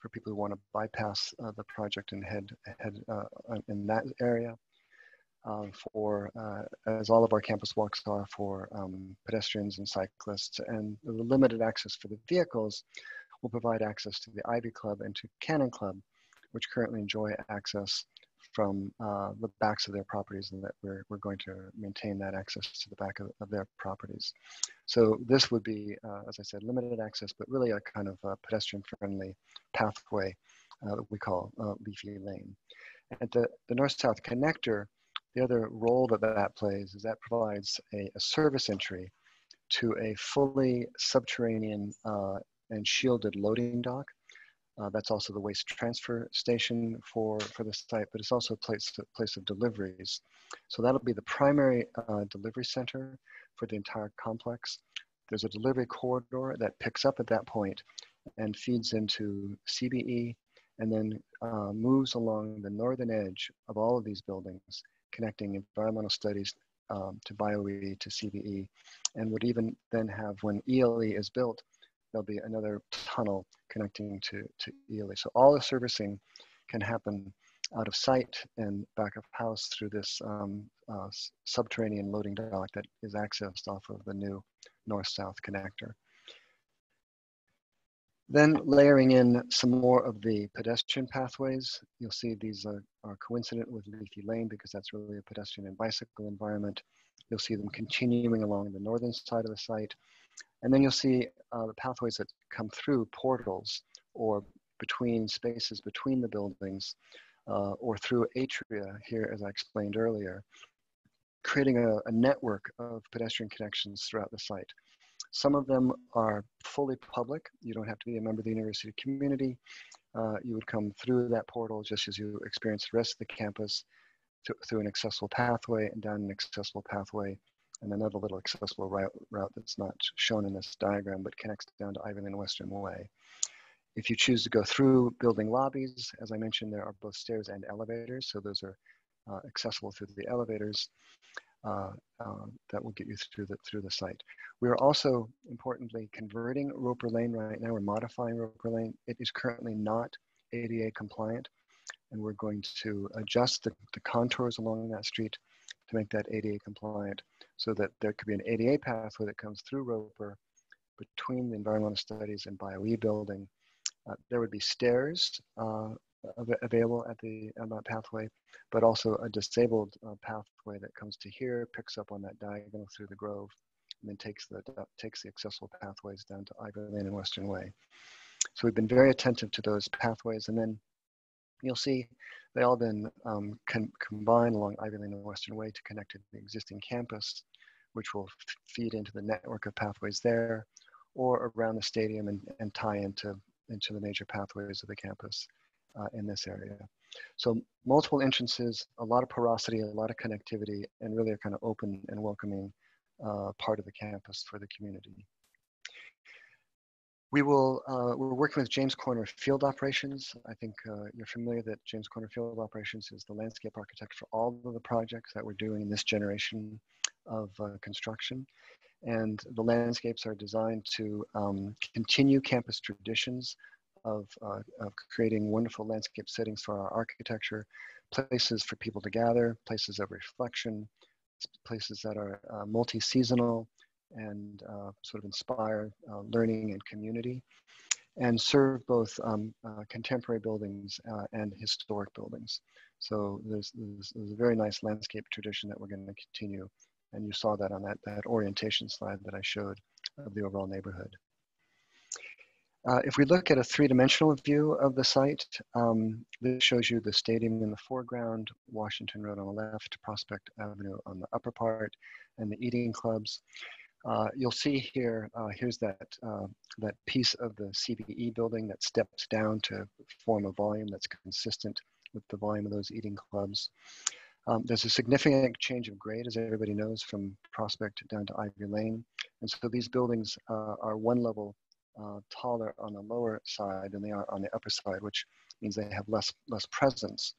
for people who want to bypass uh, the project and head, head uh, in that area. Uh, for, uh, as all of our campus walks are for um, pedestrians and cyclists, and the limited access for the vehicles will provide access to the Ivy Club and to Cannon Club, which currently enjoy access from uh, the backs of their properties and that we're, we're going to maintain that access to the back of, of their properties. So this would be, uh, as I said, limited access, but really a kind of pedestrian friendly pathway uh, that we call uh, Leafy Lane. And the, the north-south connector, the other role that that plays is that provides a, a service entry to a fully subterranean uh, and shielded loading dock uh, that's also the waste transfer station for, for the site, but it's also a place, a place of deliveries. So that'll be the primary uh, delivery center for the entire complex. There's a delivery corridor that picks up at that point and feeds into CBE and then uh, moves along the northern edge of all of these buildings, connecting environmental studies um, to BioE to CBE, and would even then have, when ELE is built, there'll be another tunnel connecting to, to ELE. So all the servicing can happen out of sight and back of house through this um, uh, subterranean loading dock that is accessed off of the new north-south connector. Then layering in some more of the pedestrian pathways. You'll see these are, are coincident with Leafy Lane because that's really a pedestrian and bicycle environment. You'll see them continuing along the northern side of the site and then you'll see uh, the pathways that come through portals or between spaces between the buildings uh, or through atria here, as I explained earlier, creating a, a, network of pedestrian connections throughout the site. Some of them are fully public. You don't have to be a member of the university community. Uh, you would come through that portal just as you experience the rest of the campus through an accessible pathway and down an accessible pathway and another little accessible route, route that's not shown in this diagram, but connects down to Ivy Lane and Western Way. If you choose to go through building lobbies, as I mentioned, there are both stairs and elevators, so those are uh, accessible through the elevators. Uh, uh, that will get you through the through the site. We are also importantly converting Roper Lane right now. We're modifying Roper Lane. It is currently not ADA compliant, and we're going to adjust the, the contours along that street to make that ADA compliant so that there could be an ADA pathway that comes through Roper between the environmental studies and BioE building. Uh, there would be stairs uh, available at the that pathway, but also a disabled uh, pathway that comes to here, picks up on that diagonal through the grove, and then takes the, takes the accessible pathways down to Ivy Lane and Western Way. So we've been very attentive to those pathways and then you'll see they all been um, combined along Ivy Lane and Western Way to connect to the existing campus, which will feed into the network of pathways there or around the stadium and, and tie into, into the major pathways of the campus uh, in this area. So multiple entrances, a lot of porosity, a lot of connectivity, and really a kind of open and welcoming uh, part of the campus for the community. We will, uh, we're working with James Corner Field Operations. I think uh, you're familiar that James Corner Field Operations is the landscape architect for all of the projects that we're doing in this generation of uh, construction. And the landscapes are designed to um, continue campus traditions of, uh, of creating wonderful landscape settings for our architecture, places for people to gather, places of reflection, places that are uh, multi-seasonal, and uh, sort of inspire uh, learning and community and serve both um, uh, contemporary buildings uh, and historic buildings. So there's, there's, there's, a very nice landscape tradition that we're going to continue. And you saw that on that, that orientation slide that I showed of the overall neighborhood. Uh, if we look at a three-dimensional view of the site, um, this shows you the stadium in the foreground, Washington Road on the left, Prospect Avenue on the upper part, and the eating clubs. Uh, you'll see here, uh, here's that, uh, that piece of the CBE building that steps down to form a volume that's consistent with the volume of those eating clubs. Um, there's a significant change of grade, as everybody knows, from Prospect down to Ivy Lane. And so these buildings uh, are one level uh, taller on the lower side than they are on the upper side, which means they have less, less presence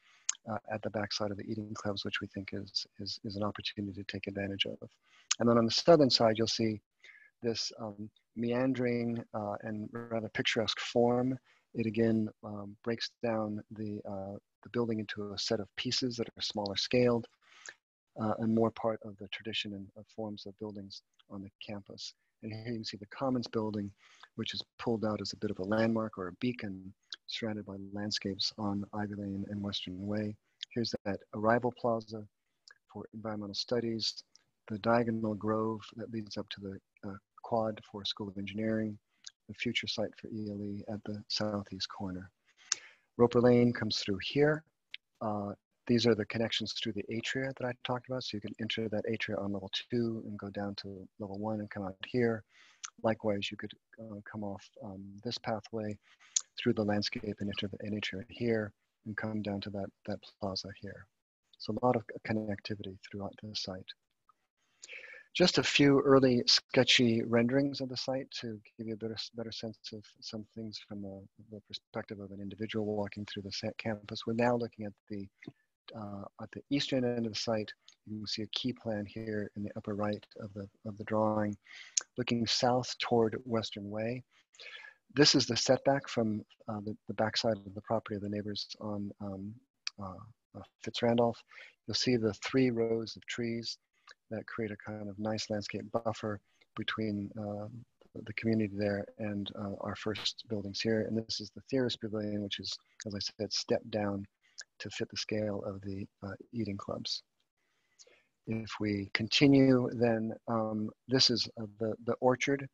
uh, at the backside of the eating clubs, which we think is, is, is an opportunity to take advantage of. And then on the southern side, you'll see this um, meandering uh, and rather picturesque form. It again um, breaks down the, uh, the building into a set of pieces that are smaller scaled uh, and more part of the tradition and of forms of buildings on the campus. And here you can see the Commons building, which is pulled out as a bit of a landmark or a beacon surrounded by landscapes on Ivy Lane and Western Way. Here's that arrival plaza for environmental studies, the diagonal grove that leads up to the uh, quad for School of Engineering, the future site for ELE at the southeast corner. Roper Lane comes through here. Uh, these are the connections through the atria that I talked about. So you can enter that atria on level two and go down to level one and come out here. Likewise, you could uh, come off um, this pathway through the landscape and enter the atria here and come down to that, that plaza here. So a lot of connectivity throughout the site. Just a few early sketchy renderings of the site to give you a better, better sense of some things from the, the perspective of an individual walking through the campus. We're now looking at the uh, at the eastern end of the site, you can see a key plan here in the upper right of the, of the drawing, looking south toward Western Way. This is the setback from uh, the, the backside of the property of the neighbors on um, uh, uh Fitzrandolph. You'll see the three rows of trees that create a kind of nice landscape buffer between uh, the community there and uh, our first buildings here. And this is the Theorist Pavilion, which is, as I said, stepped down to fit the scale of the uh, eating clubs. If we continue, then um, this is uh, the, the orchard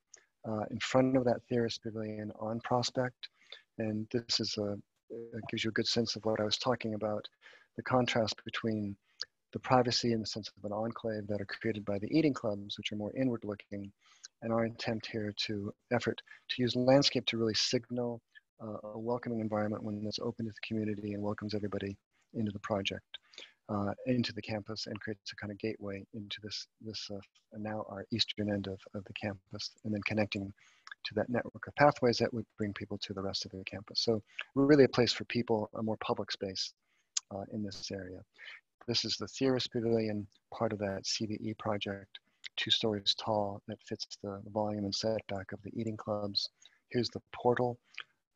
uh, in front of that Theorist Pavilion on Prospect. And this is a, gives you a good sense of what I was talking about, the contrast between the privacy and the sense of an enclave that are created by the eating clubs, which are more inward looking, and our attempt here to effort to use landscape to really signal uh, a welcoming environment, one that's open to the community and welcomes everybody into the project, uh, into the campus, and creates a kind of gateway into this this uh, now our eastern end of, of the campus, and then connecting to that network of pathways that would bring people to the rest of the campus. So really a place for people, a more public space uh, in this area. This is the Theorist Pavilion, part of that CBE project, two stories tall that fits the volume and setback of the eating clubs. Here's the portal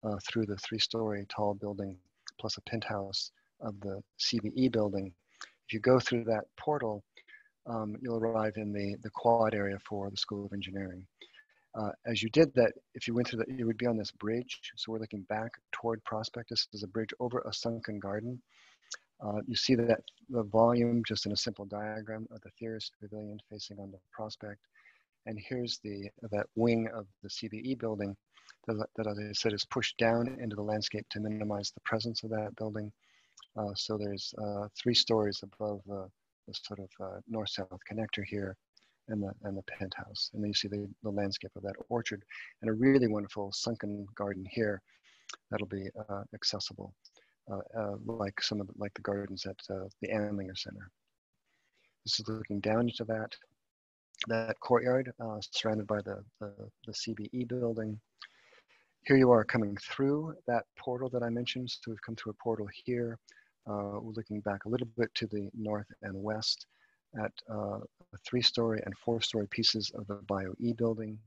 uh, through the three-story tall building plus a penthouse of the CBE building. If you go through that portal, um, you'll arrive in the, the quad area for the School of Engineering. Uh, as you did that, if you went through that, you would be on this bridge. So we're looking back toward Prospect. This is a bridge over a sunken garden. Uh, you see that the volume just in a simple diagram of the Theorist Pavilion facing on the Prospect. And here's the that wing of the CBE building that, that as I said, is pushed down into the landscape to minimize the presence of that building. Uh, so there's uh, three stories above uh, the sort of uh, north-south connector here and the, and the penthouse. And then you see the, the landscape of that orchard and a really wonderful sunken garden here that'll be uh, accessible, like some of the, like the gardens at the Andlinger Center. This is looking down into that that courtyard surrounded by the, the, the CBE building here you are coming through that portal that I mentioned. So we've come through a portal here. Uh, we're looking back a little bit to the north and west at uh, three-story and four-story pieces of the Bio-E building.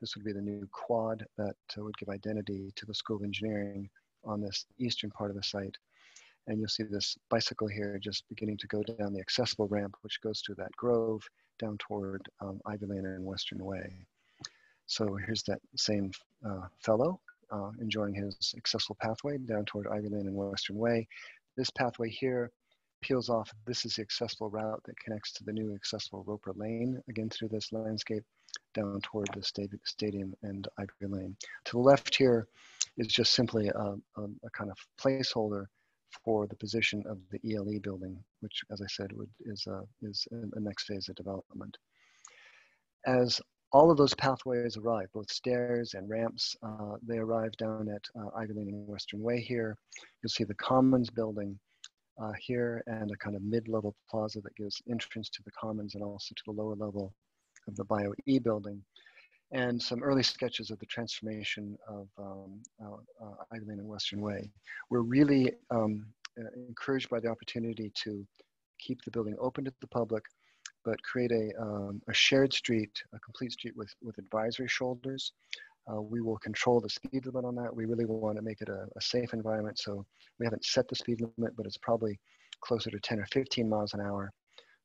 This would be the new quad that uh, would give identity to the School of Engineering on this eastern part of the site. And you'll see this bicycle here just beginning to go down the accessible ramp, which goes to that grove down toward um, Ivy Lane and Western Way. So here's that same uh, fellow uh, enjoying his accessible pathway down toward Ivy Lane and Western Way. This pathway here peels off. This is the accessible route that connects to the new accessible Roper Lane, again through this landscape, down toward the stadium and Ivy Lane. To the left here is just simply a, a, a kind of placeholder for the position of the ELE building, which, as I said, would, is, uh, is a, a next phase of development. As all of those pathways arrive, both stairs and ramps. Uh, they arrive down at uh, Ivy Lane and Western Way here. You'll see the Commons building uh, here and a kind of mid-level plaza that gives entrance to the Commons and also to the lower level of the Bio-E building. And some early sketches of the transformation of um, uh, uh, and Western Way. We're really um, uh, encouraged by the opportunity to keep the building open to the public, but create a, um, a shared street, a complete street with, with advisory shoulders. Uh, we will control the speed limit on that. We really want to make it a, a, safe environment. So we haven't set the speed limit, but it's probably closer to 10 or 15 miles an hour.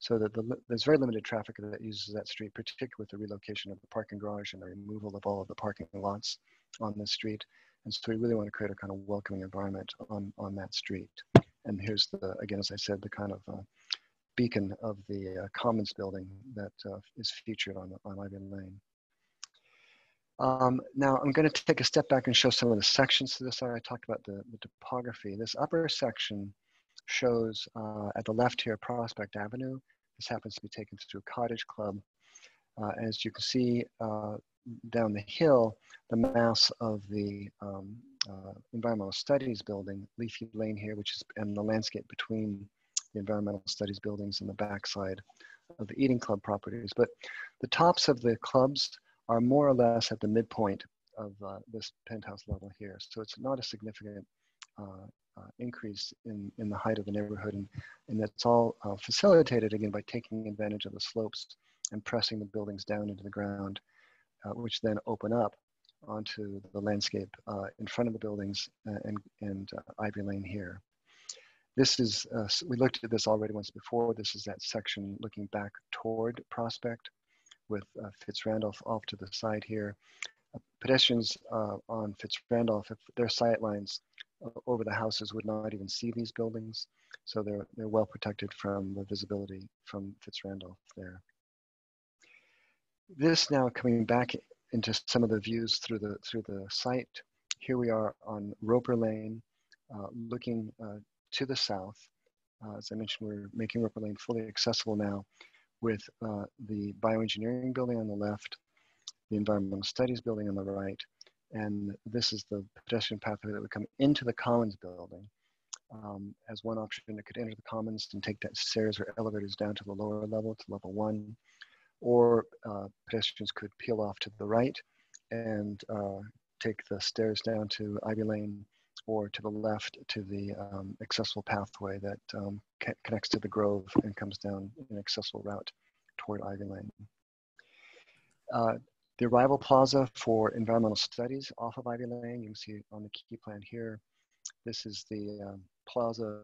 So that the, there's very limited traffic that uses that street, particularly with the relocation of the parking garage and the removal of all of the parking lots on the street. And so we really want to create a kind of welcoming environment on, on that street. And here's the, again, as I said, the kind of uh, beacon of the uh, Commons building that uh, is featured on, on Ivy Lane. Um, now I'm going to take a step back and show some of the sections to this. I talked about the, the topography. This upper section shows uh, at the left here Prospect Avenue. This happens to be taken through a Cottage Club. Uh, as you can see uh, down the hill, the mass of the um, uh, Environmental Studies building, Leafy Lane here, which is and the landscape between the environmental studies buildings in the backside of the Eating Club properties. But the tops of the clubs are more or less at the midpoint of uh, this penthouse level here. So it's not a significant uh, increase in, in the height of the neighborhood. And, and that's all uh, facilitated again by taking advantage of the slopes and pressing the buildings down into the ground, uh, which then open up onto the landscape uh, in front of the buildings and, and Ivy Lane here. This is, uh, we looked at this already once before. This is that section looking back toward Prospect with uh, Fitz-Randolph off to the side here. Uh, pedestrians uh, on Fitz-Randolph, if their sight lines uh, over the houses would not even see these buildings. So they're, they're well protected from the visibility from Fitz-Randolph there. This now coming back into some of the views through the, through the site. Here we are on Roper Lane, uh, looking uh, to the south. Uh, as I mentioned, we're making Roper Lane fully accessible now with uh, the bioengineering building on the left, the environmental studies building on the right, and this is the pedestrian pathway that would come into the commons building. Um, as one option, it could enter the commons and take stairs or elevators down to the lower level, to level one, or uh, pedestrians could peel off to the right and uh, take the stairs down to Ivy Lane or to the left to the um, accessible pathway that um, connects to the Grove and comes down an accessible route toward Ivy Lane. Uh, the arrival plaza for environmental studies off of Ivy Lane, you can see on the key plan here. This is the um, plaza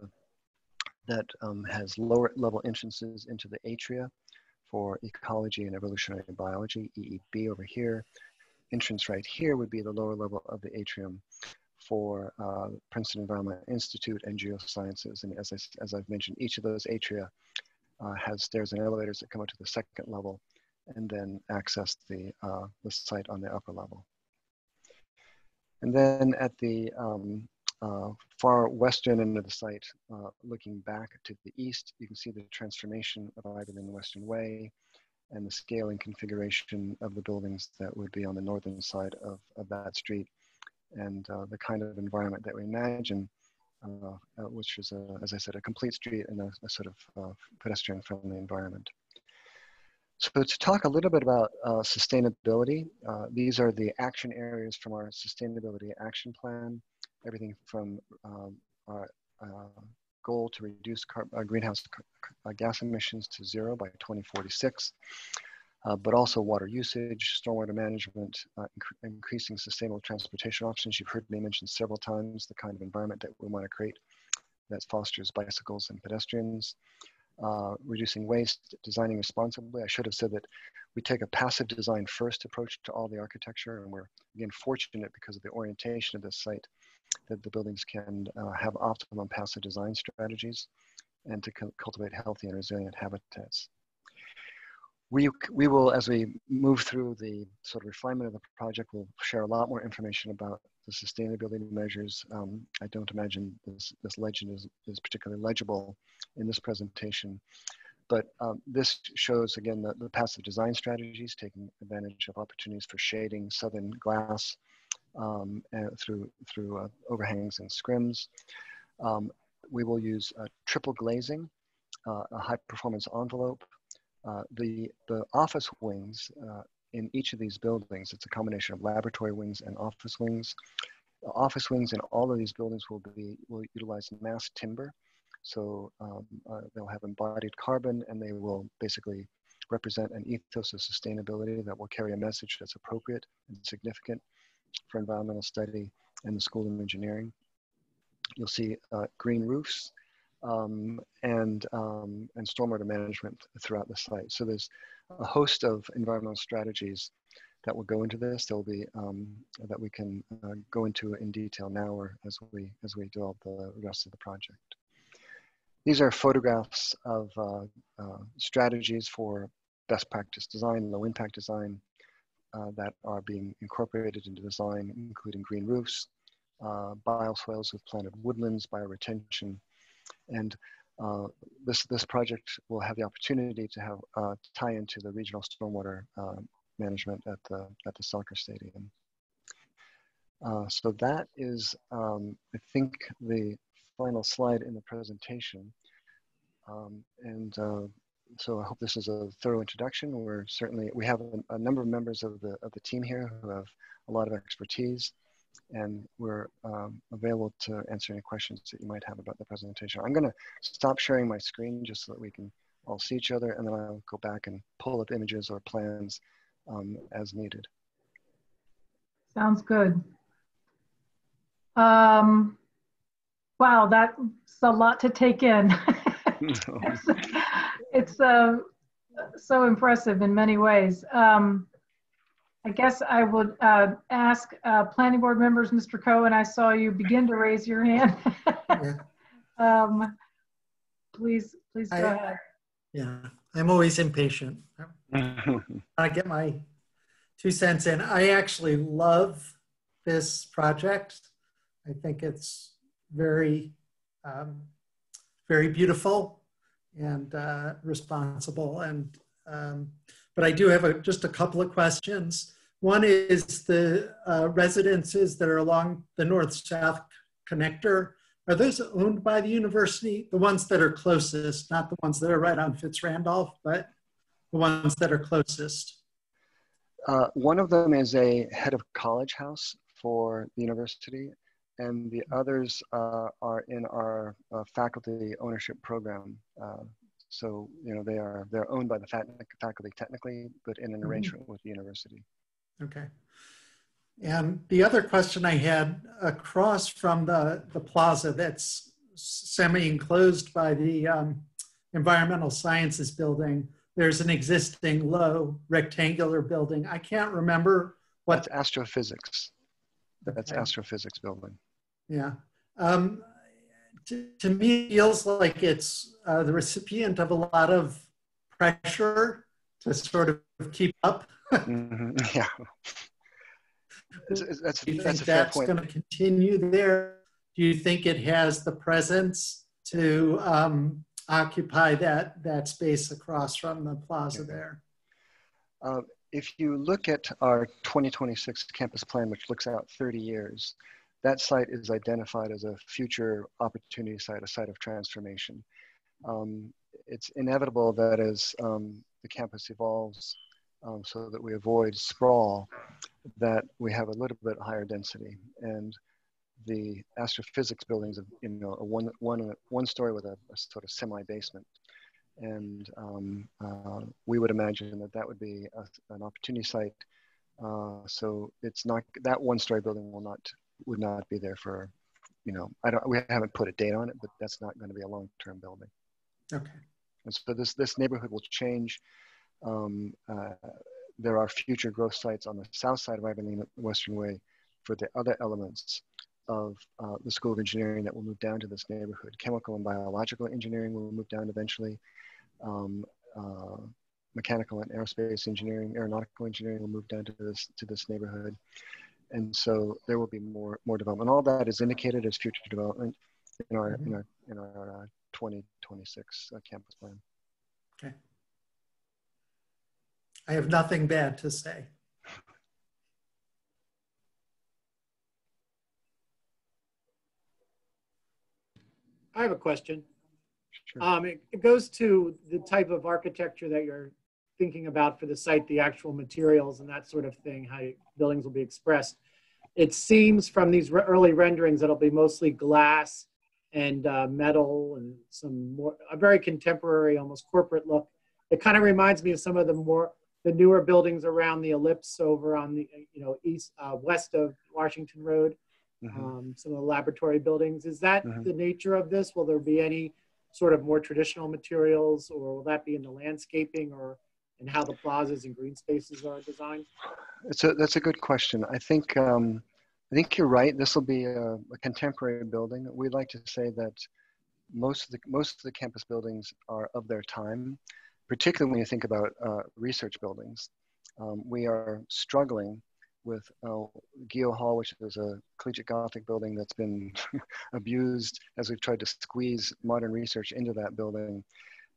that um, has lower level entrances into the atria for ecology and evolutionary biology, EEB over here. Entrance right here would be the lower level of the atrium for uh, Princeton Environment Institute and Geosciences. And as, I, as I've mentioned, each of those atria uh, has stairs and elevators that come up to the second level and then access the, uh, the site on the upper level. And then at the um, uh, far western end of the site, uh, looking back to the east, you can see the transformation of Ivy Lane Western Way and the scale and configuration of the buildings that would be on the northern side of, of that street and uh, the kind of environment that we imagine, uh, uh, which is, a, as I said, a complete street and a, a sort of uh, pedestrian friendly environment. So to talk a little bit about uh, sustainability, uh, these are the action areas from our sustainability action plan. Everything from um, our uh, goal to reduce uh, greenhouse uh, gas emissions to zero by 2046, uh, but also water usage, stormwater management, inc increasing sustainable transportation options. You've heard me mention several times the kind of environment that we want to create that fosters bicycles and pedestrians uh, reducing waste, designing responsibly. I should have said that we take a passive design first approach to all the architecture, and we're again fortunate because of the orientation of this site that the buildings can uh, have optimum passive design strategies and to cultivate healthy and resilient habitats. We, we will, as we move through the sort of refinement of the project, we'll share a lot more information about the sustainability measures. Um, I don't imagine this, this legend is, is particularly legible in this presentation, but um, this shows again the, the, passive design strategies, taking advantage of opportunities for shading southern glass um, through, through uh, overhangs and scrims. Um, we will use uh, triple glazing, uh, a high performance envelope. Uh, the, the office wings uh, in each of these buildings. It's a combination of laboratory wings and office wings. The office wings in all of these buildings will be will utilize mass timber, so um, uh, they'll have embodied carbon, and they will basically represent an ethos of sustainability that will carry a message that's appropriate and significant for environmental study and the School of Engineering. You'll see uh, green roofs um, and, um, and stormwater management throughout the site. So there's a host of environmental strategies that will go into this. There'll be um, that we can uh, go into in detail now or as we as we develop the rest of the project. These are photographs of uh, uh, strategies for best practice design, low impact design uh, that are being incorporated into design, including green roofs, uh, bioswales with planted woodlands, bioretention, and uh, this, this project will have the opportunity to have uh, tie into the regional stormwater management at the, at the soccer stadium. So that is, um, I think, the final slide in the presentation. Um, and uh, so I hope this is a thorough introduction. We're certainly, we have a, a number of members of the, of the team here who have a lot of expertise and we're um, available to answer any questions that you might have about the presentation. I'm gonna stop sharing my screen just so that we can all see each other and then I'll go back and pull up images or plans um, as needed. Sounds good. Um, wow, that's a lot to take in. it's (laughs) (laughs) it's uh, so impressive in many ways. Um, I guess I would uh, ask uh, planning board members, Mr. Cohen, I saw you begin to raise your hand. yeah. (laughs) um, please, please go I, ahead. Yeah, I'm always impatient. I get my two cents in. I actually love this project. I think it's very, um, very beautiful and uh, responsible. And um, but I do have a, just a couple of questions. One is the uh, residences that are along the north-south connector. Are those owned by the university? The ones that are closest, not the ones that are right on Fitzrandolph, but the ones that are closest. Uh, one of them is a head of college house for the university, and the others uh, are in our uh, faculty ownership program. Uh, so, you know, they are, they're owned by the faculty technically, but in an mm-hmm. arrangement mm -hmm. with the university. Okay. And the other question I had across from the, the plaza that's semi-enclosed by the um, environmental sciences building, there's an existing low rectangular building. I can't remember what. That's astrophysics. That's okay. astrophysics building. Yeah. Um, to, to, me, it feels like it's uh, the recipient of a lot of pressure to sort of keep up? Mhm, (laughs) Yeah. It's- it's- That's, Do you that's think that's going to continue there? Do you think it has the presence to um, occupy that, that space across from the plaza there? Uh, If you look at our 2026 campus plan, which looks out 30 years, that site is identified as a future opportunity site, a site of transformation. Um, It's inevitable that as um, the campus evolves, um, so that we avoid sprawl, that we have a little bit higher density. And the astrophysics buildings, of you know, a one, one, one story with a, a sort of semi basement. And um, uh, we would imagine that that would be a, an opportunity site. Uh, so it's not that one story building will not would not be there for, you know, I don't we haven't put a date on it, but that's not going to be a long term building. Okay. And so this this neighborhood will change. Um, uh, there are future growth sites on the south side of Ivy Lane Western Way for the other elements of uh, the School of Engineering that will move down to this neighborhood. Chemical and biological engineering will move down eventually. Um, uh, mechanical and aerospace engineering, aeronautical engineering will move down to this to this neighborhood, and so there will be more more development. All that is indicated as future development in our in our in our uh, 2026 uh, campus plan. Okay. I have nothing bad to say. I have a question. Sure. Um, it, it goes to the type of architecture that you're thinking about for the site, the actual materials and that sort of thing, how buildings will be expressed. It seems from these re- early renderings that it'll be mostly glass and uh, metal and some more, a very contemporary, almost corporate look. It kind of reminds me of some of the more, the newer buildings around the ellipse over on the, you know, east, uh, west of Washington Road Mhm. um, some of the laboratory buildings. Is that Mhm. the nature of this? Will there be any sort of more traditional materials, or will that be in the landscaping or in how the plazas and green spaces are designed? It's a, that's a good question. I think um, I think you're right. This will be a, a contemporary building. We'd like to say that most of the most of the campus buildings are of their time, particularly when you think about uh, research buildings. Um, we are struggling with uh, Guyot Hall, which is a collegiate Gothic building that's been (laughs) abused as we've tried to squeeze modern research into that building.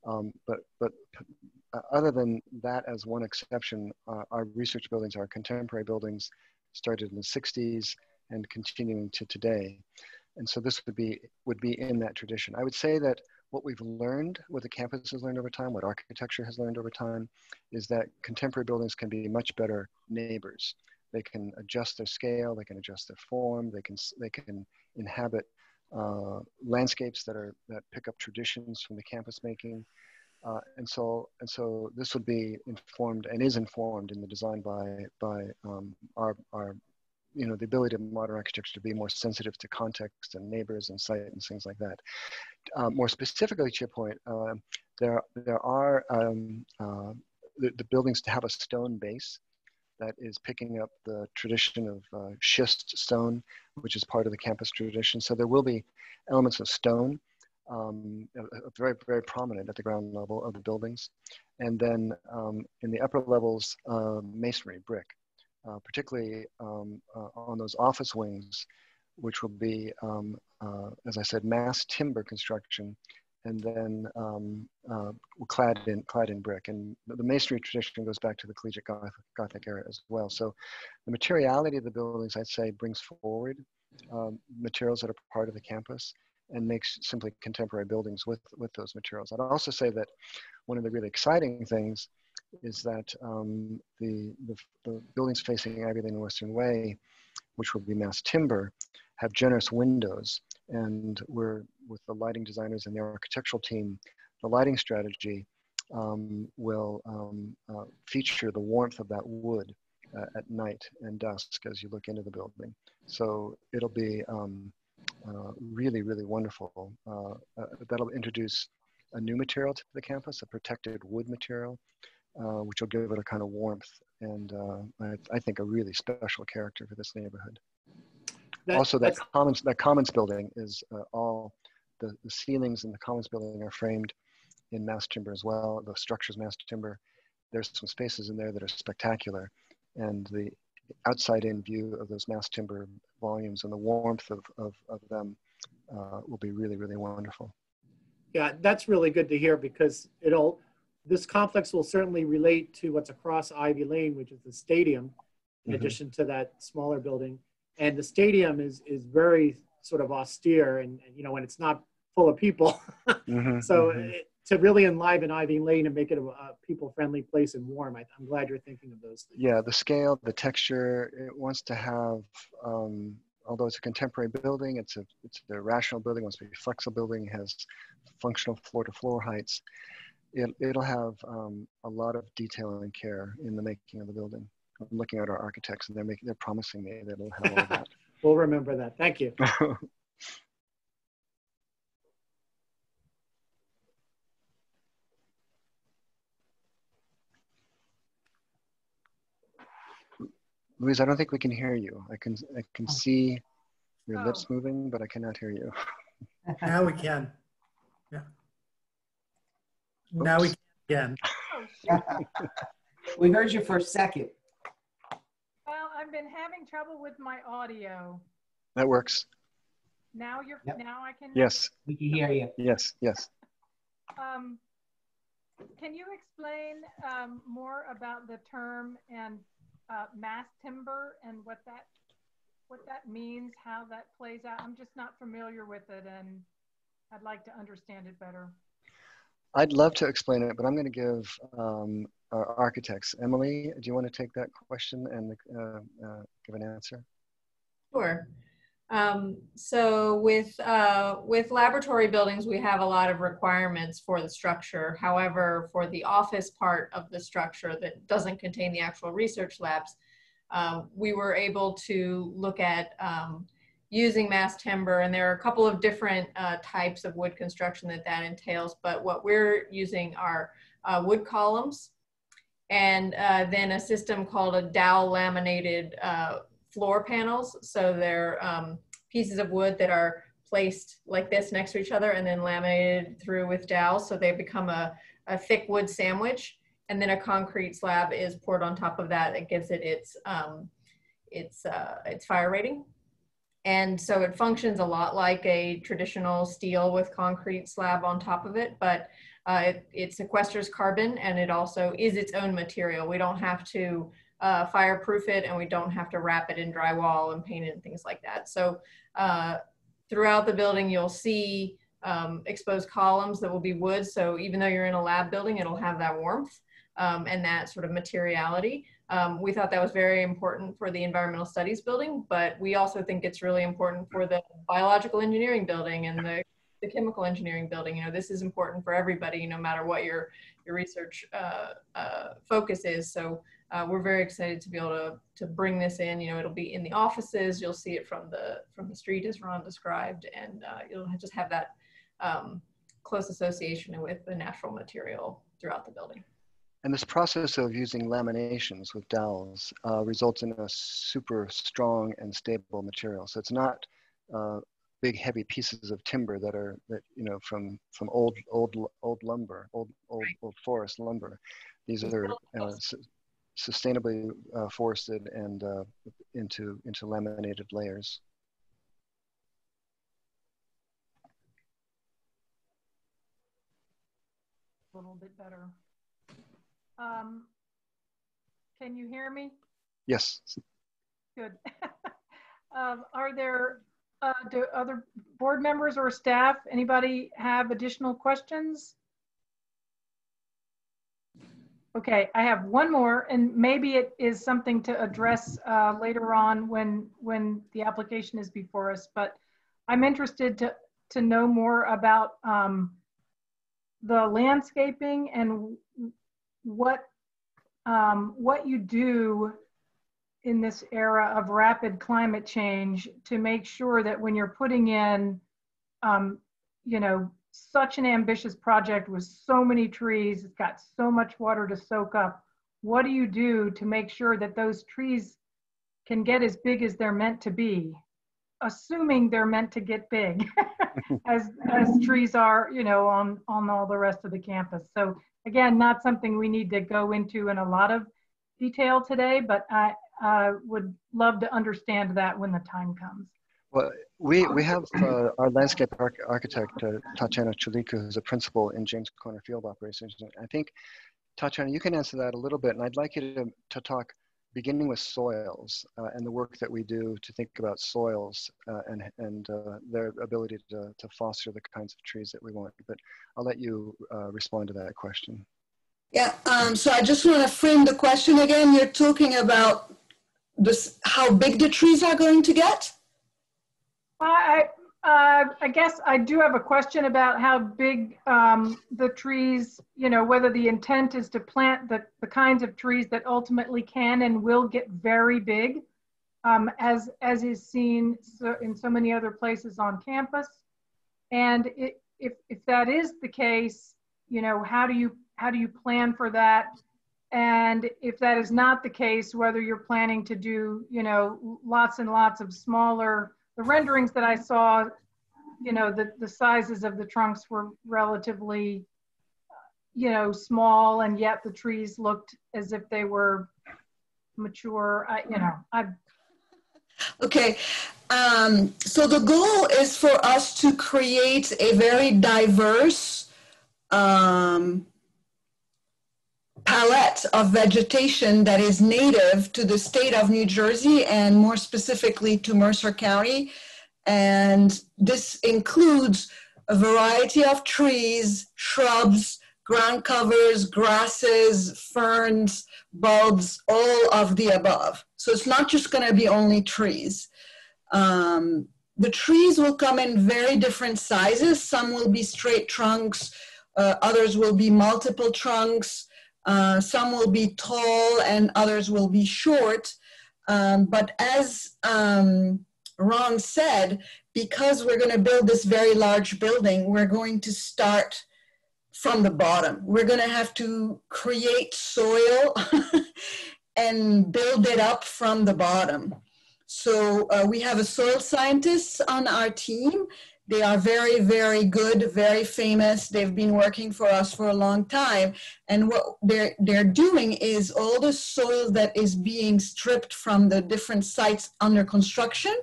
Um, but but other than that, as one exception, uh, our research buildings our contemporary buildings, started in the 60s and continuing to today. And so this would be would be in that tradition. I would say that what we've learned, what the campus has learned over time, what architecture has learned over time, is that contemporary buildings can be much better neighbors. They can adjust their scale, they can adjust their form, they can they can inhabit uh, landscapes that are that pick up traditions from the campus making. Uh, and so and so this would be informed and is informed in the design by by um, our our you know the ability of modern architecture to be more sensitive to context and neighbors and site and things like that. Uh, more specifically to your point, uh, there there are um, uh, the, the buildings to have a stone base that is picking up the tradition of uh, schist stone, which is part of the campus tradition. So there will be elements of stone um, very, very prominent at the ground level of the buildings. And then um, in the upper levels, uh, masonry, brick, uh, particularly um, uh, on those office wings, which will be, um, uh, as I said, mass timber construction, and then um, uh, clad in clad in brick. And the masonry tradition goes back to the collegiate Gothic, era as well. So the materiality of the buildings, I'd say, brings forward um, materials that are part of the campus and makes simply contemporary buildings with, with those materials. I'd also say that one of the really exciting things is that um, the, the, the, buildings facing Ivy Lane and Western Way, which will be mass timber, have generous windows. And we're, with the lighting designers and the architectural team, the lighting strategy um, will um, uh, feature the warmth of that wood uh, at night and dusk as you look into the building. So it'll be um, really, really wonderful. Uh, uh, that'll introduce a new material to the campus, a protected wood material, uh, which will give it a kind of warmth and I, I, think a really special character for this neighborhood. That- also, that commons that commons building is all the, the ceilings in the commons building are framed in mass timber as well. The structure's mass timber, there's some spaces in there that are spectacular. And the outside in view of those mass timber volumes and the warmth of, of, of them uh, will be really, really wonderful. Yeah, that's really good to hear because it'll, this complex will certainly relate to what's across Ivy Lane, which is the stadium, in Mhm. addition to that smaller building. And the stadium is, is very sort of austere and, and, you know, when it's not full of people. (laughs) Mhm, So mhm. it- to really enliven Ivy Lane and make it a, a people-friendly place and warm, I, I'm glad you're thinking of those things. Yeah, the scale, the texture, it wants to have, um, although it's a contemporary building, it's a, it's a rational building, wants to be a flexible building, has functional floor to floor heights. It, it'll have um, a lot of detail and care in the making of the building. I'm looking at our architects and they're making, they're promising me that it'll have all that. (laughs) We'll remember that. Thank you. (laughs) Louise, I don't think we can hear you. I can, I can see your Oh. lips moving, but I cannot hear you. (laughs) Now we can. Yeah. Now we Oops. can. Oh, (laughs) shoot. (laughs) We heard you for a second. Well, I've been having trouble with my audio. That works. Now you're, Yep. now I can. Yes, We can hear you. yes, yes. Um, Can you explain um, more about the term and uh, mass timber and what that, what that means, how that plays out? I'm just not familiar with it and I'd like to understand it better. I'd love to explain it, but I'm going to give um, our architects. Emily, do you want to take that question and uh, uh, give an answer? Sure. Um, so with, uh, with laboratory buildings, we have a lot of requirements for the structure. However, for the office part of the structure that doesn't contain the actual research labs, um, we were able to look at um, using mass timber, and there are a couple of different uh, types of wood construction that that entails, but what we're using are uh, wood columns, and uh, then a system called a dowel laminated uh, floor panels. So they're um, pieces of wood that are placed like this next to each other and then laminated through with dowels. So they become a, a thick wood sandwich. And then a concrete slab is poured on top of that. It gives it its, um, its, uh, its fire rating. And so it functions a lot like a traditional steel with concrete slab on top of it, but uh, it, it sequesters carbon and it also is its own material. We don't have to uh, fireproof it and we don't have to wrap it in drywall and paint it and things like that. So uh, throughout the building, you'll see um, exposed columns that will be wood. So even though you're in a lab building, it'll have that warmth um, and that sort of materiality. Um, we thought that was very important for the environmental studies building, but we also think it's really important for the biological engineering building and the, the chemical engineering building. You know, this is important for everybody, no matter what your, your research uh, uh, focus is. So uh, we're very excited to be able to, to bring this in. You know, it'll be in the offices. You'll see it from the from the street as Ron described, and uh, you'll just have that um, close association with the natural material throughout the building. And this process of using laminations with dowels uh, results in a super strong and stable material. So it's not uh, big heavy pieces of timber that are that you know from from old old old lumber, old old old forest lumber. These are uh, sustainably uh, forested and uh, into into laminated layers. A little bit better. Um, Can you hear me? Yes. Good. (laughs) Um, Are there, uh, do other board members or staff, anybody have additional questions? Okay, I have one more, and maybe it is something to address uh, later on when, when the application is before us, but I'm interested to, to know more about um, the landscaping and what, um, what you do in this era of rapid climate change to make sure that when you're putting in, um, you know, such an ambitious project with so many trees, it's got so much water to soak up. What do you do to make sure that those trees can get as big as they're meant to be? Assuming they're meant to get big. (laughs) as, as trees are, you know, on, on all the rest of the campus. So again, not something we need to go into in a lot of detail today, but I uh, would love to understand that when the time comes. Well, we, we have uh, our landscape arch architect, uh, Tatiana Choulika, who's a principal in James Corner Field Operations. I think, Tatiana, you can answer that a little bit, and I'd like you to, to talk beginning with soils uh, and the work that we do to think about soils uh, and, and uh, their ability to, to foster the kinds of trees that we want. But I'll let you uh, respond to that question. Yeah, um, so I just want to frame the question again. You're talking about this, how big the trees are going to get? I, uh, I guess I do have a question about how big um, the trees, you know, whether the intent is to plant the, the kinds of trees that ultimately can and will get very big, um, as, as is seen so, in so many other places on campus. And it, if, if that is the case, you know, how do you, how do you plan for that? And if that is not the case, whether you're planning to do, you know, lots and lots of smaller the renderings that I saw, you know, the, the sizes of the trunks were relatively, you know, small, and yet the trees looked as if they were mature. I, you know, I. Okay, um, so the goal is for us to create a very diverse um, palette of vegetation that is native to the state of New Jersey and more specifically to Mercer County. And this includes a variety of trees, shrubs, ground covers, grasses, ferns, bulbs, all of the above. So it's not just going to be only trees. Um, the trees will come in very different sizes. Some will be straight trunks, uh, others will be multiple trunks. Uh, some will be tall and others will be short. Um, but as um, Ron said, because we're going to build this very large building, we're going to start from the bottom. We're going to have to create soil (laughs) and build it up from the bottom. So uh, we have a soil scientist on our team they are very, very good, very famous. They've been working for us for a long time. And what they're, they're doing is all the soil that is being stripped from the different sites under construction,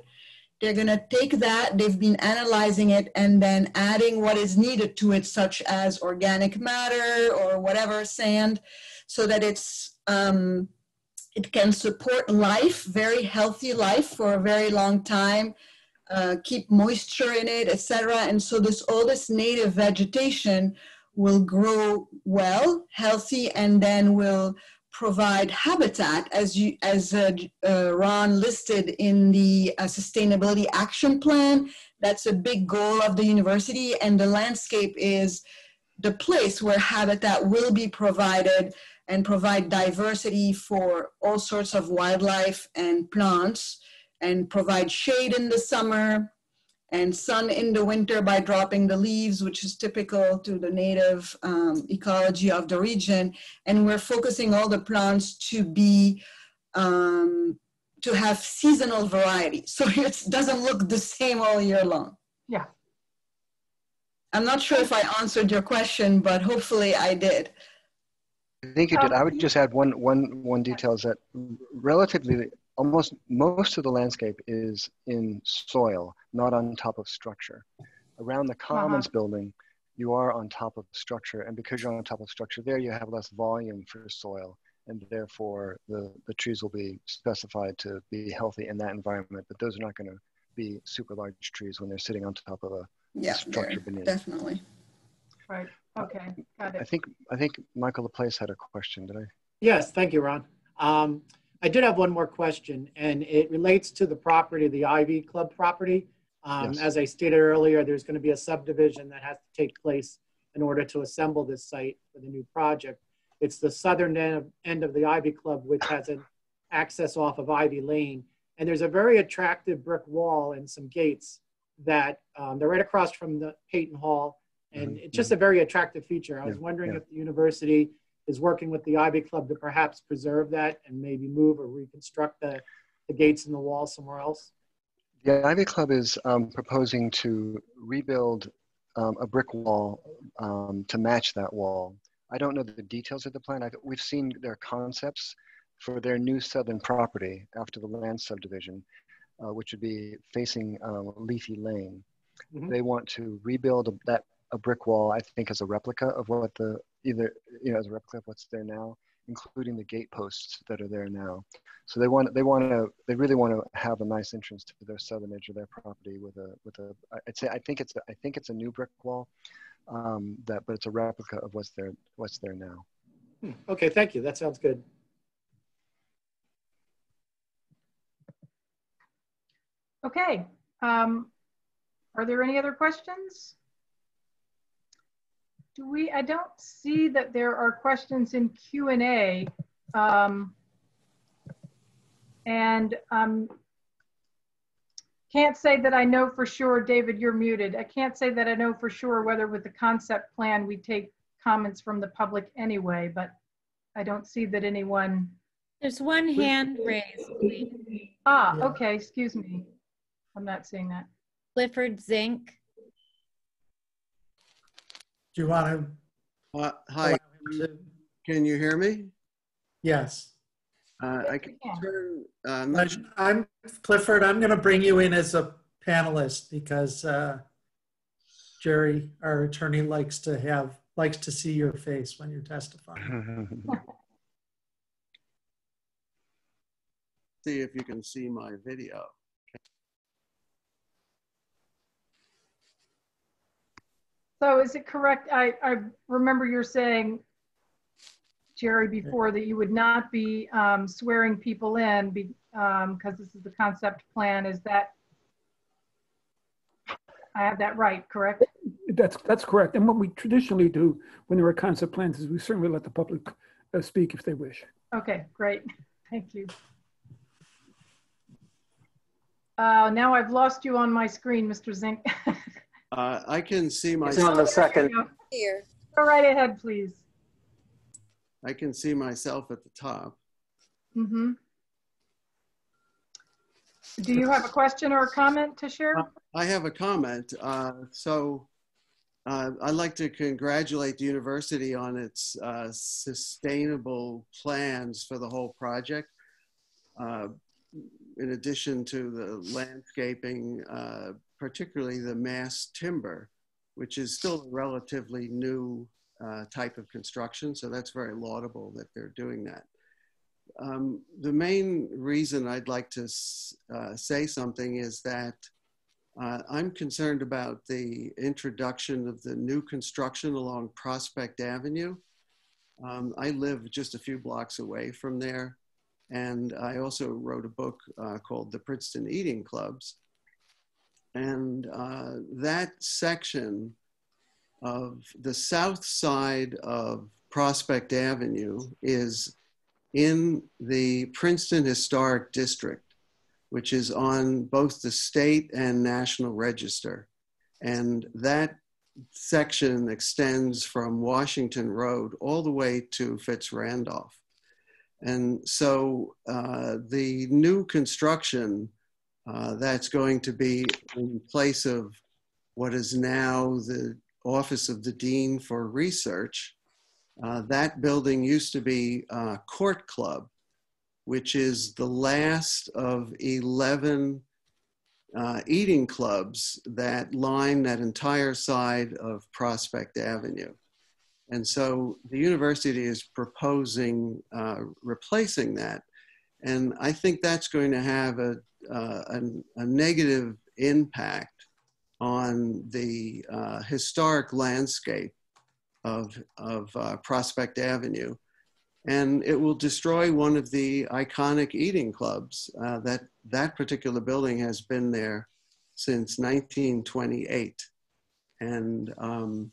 they're going to take that, they've been analyzing it, and then adding what is needed to it, such as organic matter or whatever, sand, so that it's um, it can support life, very healthy life for a very long time uh, keep moisture in it, etc. And so this all this native vegetation will grow well, healthy, and then will provide habitat as you as uh, uh, Ron listed in the uh, sustainability action plan. That's a big goal of the university, and the landscape is the place where habitat will be provided and provide diversity for all sorts of wildlife and plants and provide shade in the summer and sun in the winter by dropping the leaves, which is typical to the native um, ecology of the region. And we're focusing all the plants to be, um, to have seasonal variety. (laughs) So it doesn't look the same all year long. Yeah. I'm not sure if I answered your question, but hopefully I did. I think you did. I would just add one, one, one detail is that relatively almost most of the landscape is in soil, not on top of structure. Around the uh-huh. Commons uh-huh. building, you are on top of structure, and because you're on top of structure there, you have less volume for soil, and therefore the, the trees will be specified to be healthy in that environment, but those are not going to be super large trees when they're sitting on top of a yeah, structure beneath. Definitely. Right. Okay. Got it. I think I think Michael LaPlaca had a question. Did I? Yes. Thank you, Ron. Um, I did have one more question, and it relates to the property, the Ivy Club property. Um, yes. As I stated earlier, there's going to be a subdivision that has to take place in order to assemble this site for the new project. It's the southern end of, end of the Ivy Club, which has an access off of Ivy Lane. And there's a very attractive brick wall and some gates that um, they're right across from the Peyton Hall. And mm-hmm. it's just a very attractive feature. I was yeah, wondering yeah. if the university is working with the Ivy Club to perhaps preserve that and maybe move or reconstruct the, the gates and the wall somewhere else? The Ivy Club is um, proposing to rebuild um, a brick wall um, to match that wall. I don't know the details of the plan. I've, we've seen their concepts for their new southern property after the land subdivision, uh, which would be facing uh, Leafy Lane. Mhm. They want to rebuild a, that a brick wall, I think, as a replica of what the either you know as a replica of what's there now, including the gateposts that are there now. So they want they want to they really want to have a nice entrance to their southern edge of their property with a with a I'd say I think it's a, I think it's a new brick wall, um, that but it's a replica of what's there what's there now. Hmm, Okay, thank you. That sounds good. Okay. Um, are there any other questions? Do we, I don't see that there are questions in Q and A. Um, and um, can't say that I know for sure, David, you're muted. I can't say that I know for sure whether with the concept plan we take comments from the public anyway, but I don't see that anyone. There's one hand raised, please. Ah, okay, excuse me. I'm not seeing that. Clifford Zink. Do you want to? Uh, Hi, can you hear me? Yes. Uh, I can Yeah. turn, uh, I'm not I'm- I'm Clifford. I'm going to bring you in as a panelist because uh, Jerry, our attorney, likes to have likes to see your face when you're testifying. (laughs) see if you can see my video. So is it correct? I, I remember you're saying, Jerry, before that you would not be um, swearing people in because this is the concept plan. Is that, I have that right, correct? That's, that's correct. And what we traditionally do when there are concept plans is we certainly let the public uh, speak if they wish. Okay, great. Thank you. Uh, now I've lost you on my screen, Mr. Zink. (laughs) Uh, I can see It's myself, on the second. Here. Go right ahead, please. I can see myself at the top. hmm Do you have a question or a comment to share? I have a comment. Uh, so uh, I'd like to congratulate the university on its uh, sustainable plans for the whole project. Uh, in addition to the landscaping, uh, particularly the mass timber, which is still a relatively new uh, type of construction. So that's very laudable that they're doing that. Um, the main reason I'd like to uh, say something is that uh, I'm concerned about the introduction of the new construction along Prospect Avenue. Um, I live just a few blocks away from there. And I also wrote a book uh, called The Princeton Eating Clubs. And uh, that section of the south side of Prospect Avenue is in the Princeton Historic District, which is on both the state and national register. And that section extends from Washington Road all the way to Fitz Randolph. And so uh, the new construction uh, that's going to be in place of what is now the Office of the Dean for Research. Uh, that building used to be uh, Court Club, which is the last of 11 uh, eating clubs that line that entire side of Prospect Avenue. And so the university is proposing uh, replacing that. And I think that's going to have a, uh, a, a negative impact on the uh, historic landscape of, of uh, Prospect Avenue. And it will destroy one of the iconic eating clubs. Uh, that, that particular building has been there since 1928. And um,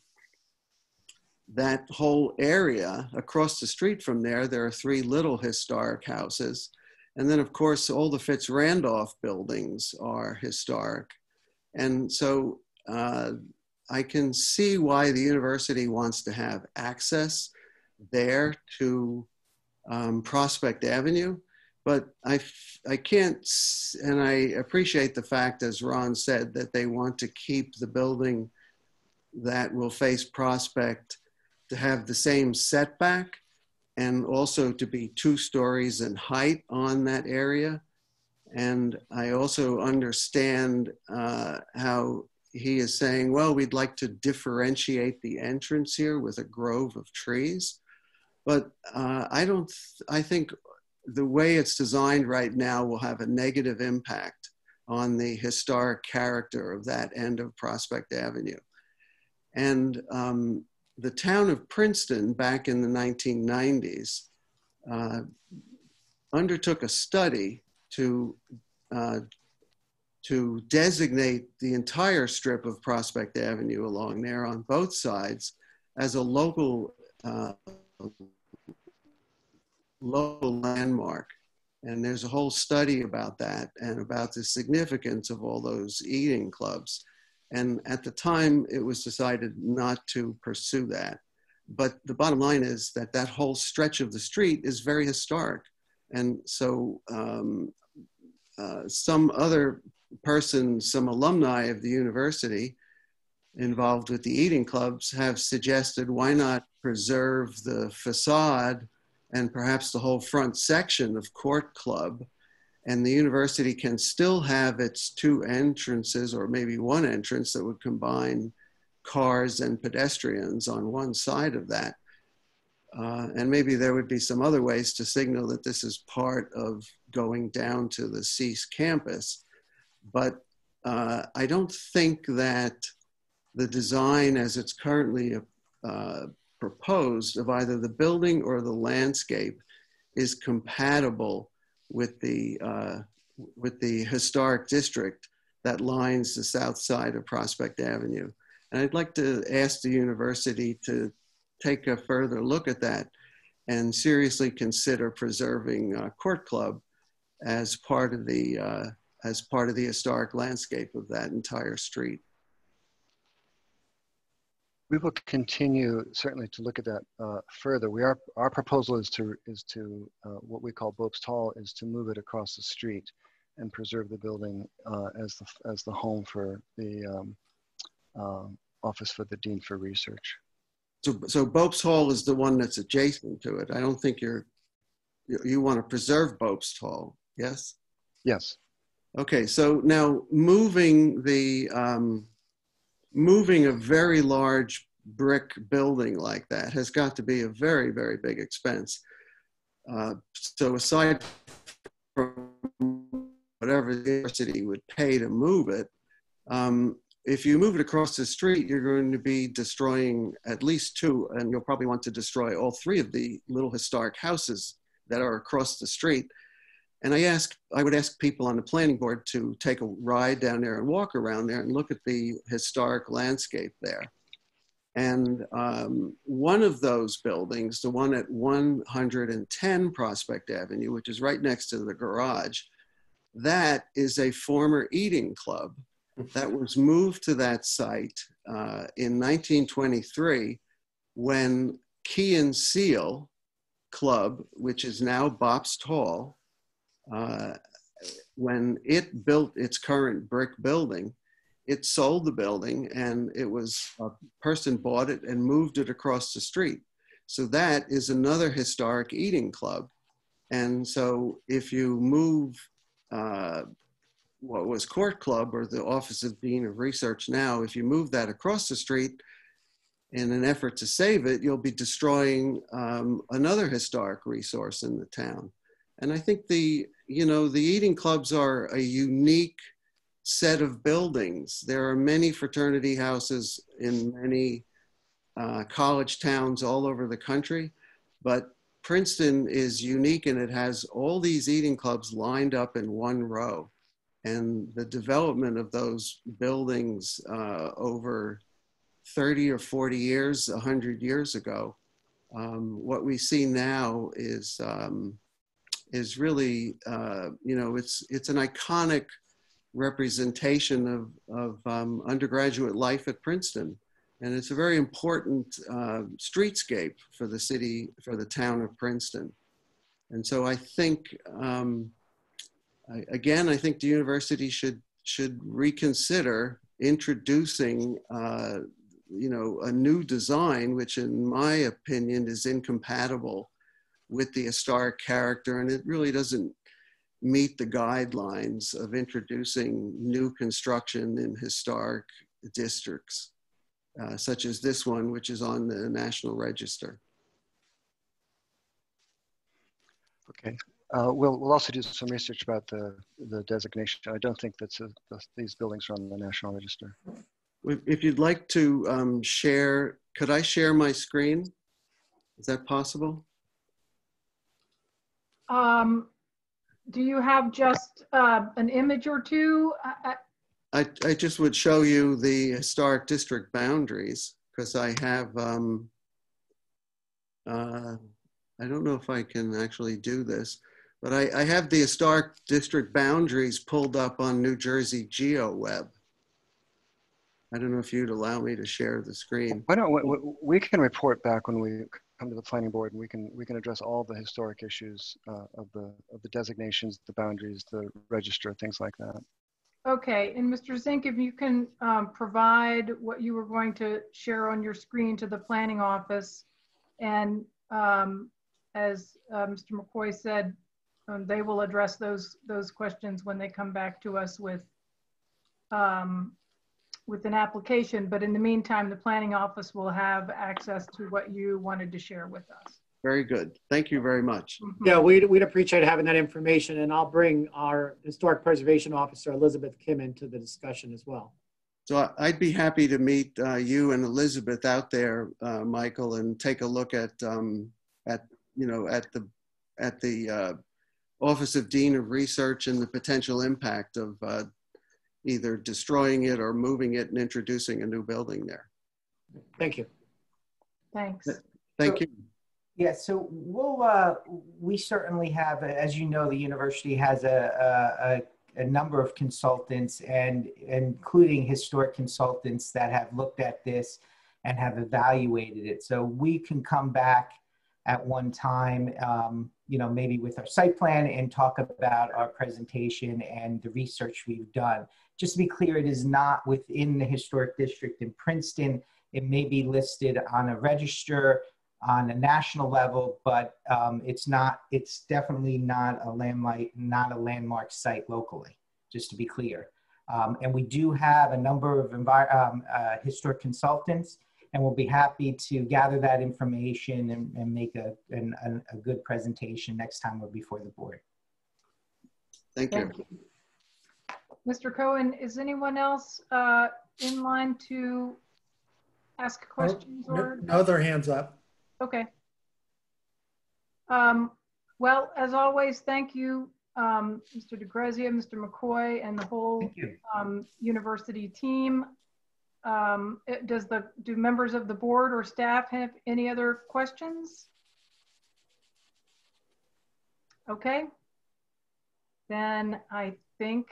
that whole area across the street from there, there are three little historic houses. And then, of course, all the Fitz Randolph buildings are historic. And so uh, I can see why the university wants to have access there to um, Prospect Avenue But I, I can't, and I appreciate the fact, as Ron said, that they want to keep the building that will face Prospect to have the same setback and also to be two stories in height on that area. And I also understand uh, how he is saying, well, we'd like to differentiate the entrance here with a grove of trees. But uh, I don't, th- I think the way it's designed right now will have a negative impact on the historic character of that end of Prospect Avenue. And um, the town of Princeton back in the 1990s uh, undertook a study to uh, to designate the entire strip of Prospect Avenue along there on both sides as a local uh, local landmark. And there's a whole study about that and about the significance of all those eating clubs. And at the time, it was decided not to pursue that. But the bottom line is that that whole stretch of the street is very historic. And so um, uh, some other person, some alumni of the university involved with the eating clubs have suggested why not preserve the facade and perhaps the whole front section of Court Club. And the university can still have its two entrances or maybe one entrance that would combine cars and pedestrians on one side of that. Uh, and maybe there would be some other ways to signal that this is part of going down to the SEAS campus. But uh, I don't think that the design as it's currently uh, proposed of either the building or the landscape is compatible with the, uh, with the historic district that lines the south side of Prospect Avenue. And I'd like to ask the university to take a further look at that and seriously consider preserving uh, Court Club as part of the uh, as part of the historic landscape of that entire street. We will continue certainly to look at that uh, further. We are our proposal is to is to uh, what we call Bobst Hall is to move it across the street and preserve the building uh, as the as the home for the um, um office for the dean for research. So, so Bobst Hall is the one that's adjacent to it. I don't think you're you, you want to preserve Bobst Hall, yes? Yes. Okay, so now moving the um, moving a very large brick building like that has got to be a very very big expense. Uh, so aside from whatever the university would pay to move it, um, if you move it across the street, you're going to be destroying at least two, and you'll probably want to destroy all three of the little historic houses that are across the street. And I ask, I would ask people on the planning board to take a ride down there and walk around there and look at the historic landscape there. And um, one of those buildings, the one at 110 Prospect Avenue, which is right next to the garage, that is a former eating club that was moved to that site uh, in 1923 when Key and Seal Club, which is now Bobst Hall, uh, when it built its current brick building, it sold the building and it was a person bought it and moved it across the street. So that is another historic eating club. And so if you move uh, what was Court Club or the Office of Dean of Research now, if you move that across the street in an effort to save it, you'll be destroying um, another historic resource in the town. And I think the, you know, the eating clubs are a unique set of buildings. There are many fraternity houses in many uh, college towns all over the country, but Princeton is unique and it has all these eating clubs lined up in one row and the development of those buildings uh, over 30 or 40 years, 100 years ago, um, what we see now is um, is really, uh, you know, it's it's an iconic representation of of um, undergraduate life at Princeton, and it's a very important uh, streetscape for the city, for the town of Princeton. And so I think, um, I, again, I think the university should should reconsider introducing, uh, you know, a new design, which in my opinion is incompatible with the historic character, and it really doesn't meet the guidelines of introducing new construction in historic districts, uh, such as this one, which is on the National Register. Okay. Uh, we'll, we'll also do some research about the, the designation. I don't think that's a, these buildings are on the National Register. If if you'd like to um, share, could I share my screen? Is that possible? Um, do you have just uh, an image or two? I- I- I, I just would show you the historic district boundaries because I have, um, uh, I don't know if I can actually do this, but I, I have the historic district boundaries pulled up on New Jersey GeoWeb. I don't know if you'd allow me to share the screen. Why don't we, we- we can report back when we come to the planning board and we can we can address all the historic issues uh, of the of the designations, the boundaries, the register, things like that. Okay, and Mr. Zink, if you can um, provide what you were going to share on your screen to the planning office. And um, as uh, Mr. McCoy said, um, they will address those, those questions when they come back to us with, um, with an application. But in the meantime, the planning office will have access to what you wanted to share with us. Very good. Thank you very much. Yeah, we'd, we'd appreciate having that information and I'll bring our Historic Preservation Officer, Elizabeth Kim, into the discussion as well. So I- I'd be happy to meet uh, you and Elizabeth out there, uh, Michael, and take a look at, um, at, you know, at the, at the uh, Office of Dean of Research and the potential impact of uh, either destroying it or moving it and introducing a new building there. Thank you. Thanks. Thank you. Yeah, so we'll, uh, we certainly have, as you know, the university has a, a, a number of consultants and including historic consultants that have looked at this and have evaluated it. So we can come back at one time, um, you know, maybe with our site plan and talk about our presentation and the research we've done. Just to be clear, it is not within the historic district in Princeton. It may be listed on a register on a national level, but um, it's not. It's definitely not a landmark, not a landmark site locally. Just to be clear, um, and we do have a number of envi- um, uh, historic consultants, and we'll be happy to gather that information and, and make a, an, a, a good presentation next time we're before the board. Thank you. Thank you. Mr. Cohen, is anyone else uh, in line to ask questions No or? no other hands up. Okay. Um, well, as always, thank you, um, Mr. DeGrazia, Mr. McCoy, and the whole um, university team. Um, it- does the, do members of the board or staff have any other questions? Okay. Then I think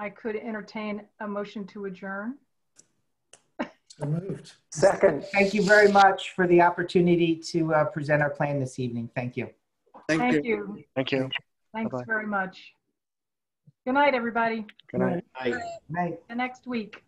I could entertain a motion to adjourn. Moved. Second. Thank you very much for the opportunity to uh, present our plan this evening. Thank you. Thank, Thank you. you. Thank you. Thanks Bye-bye. very much. Good night, everybody. Good night. Good night. Good night. Good night. The next week.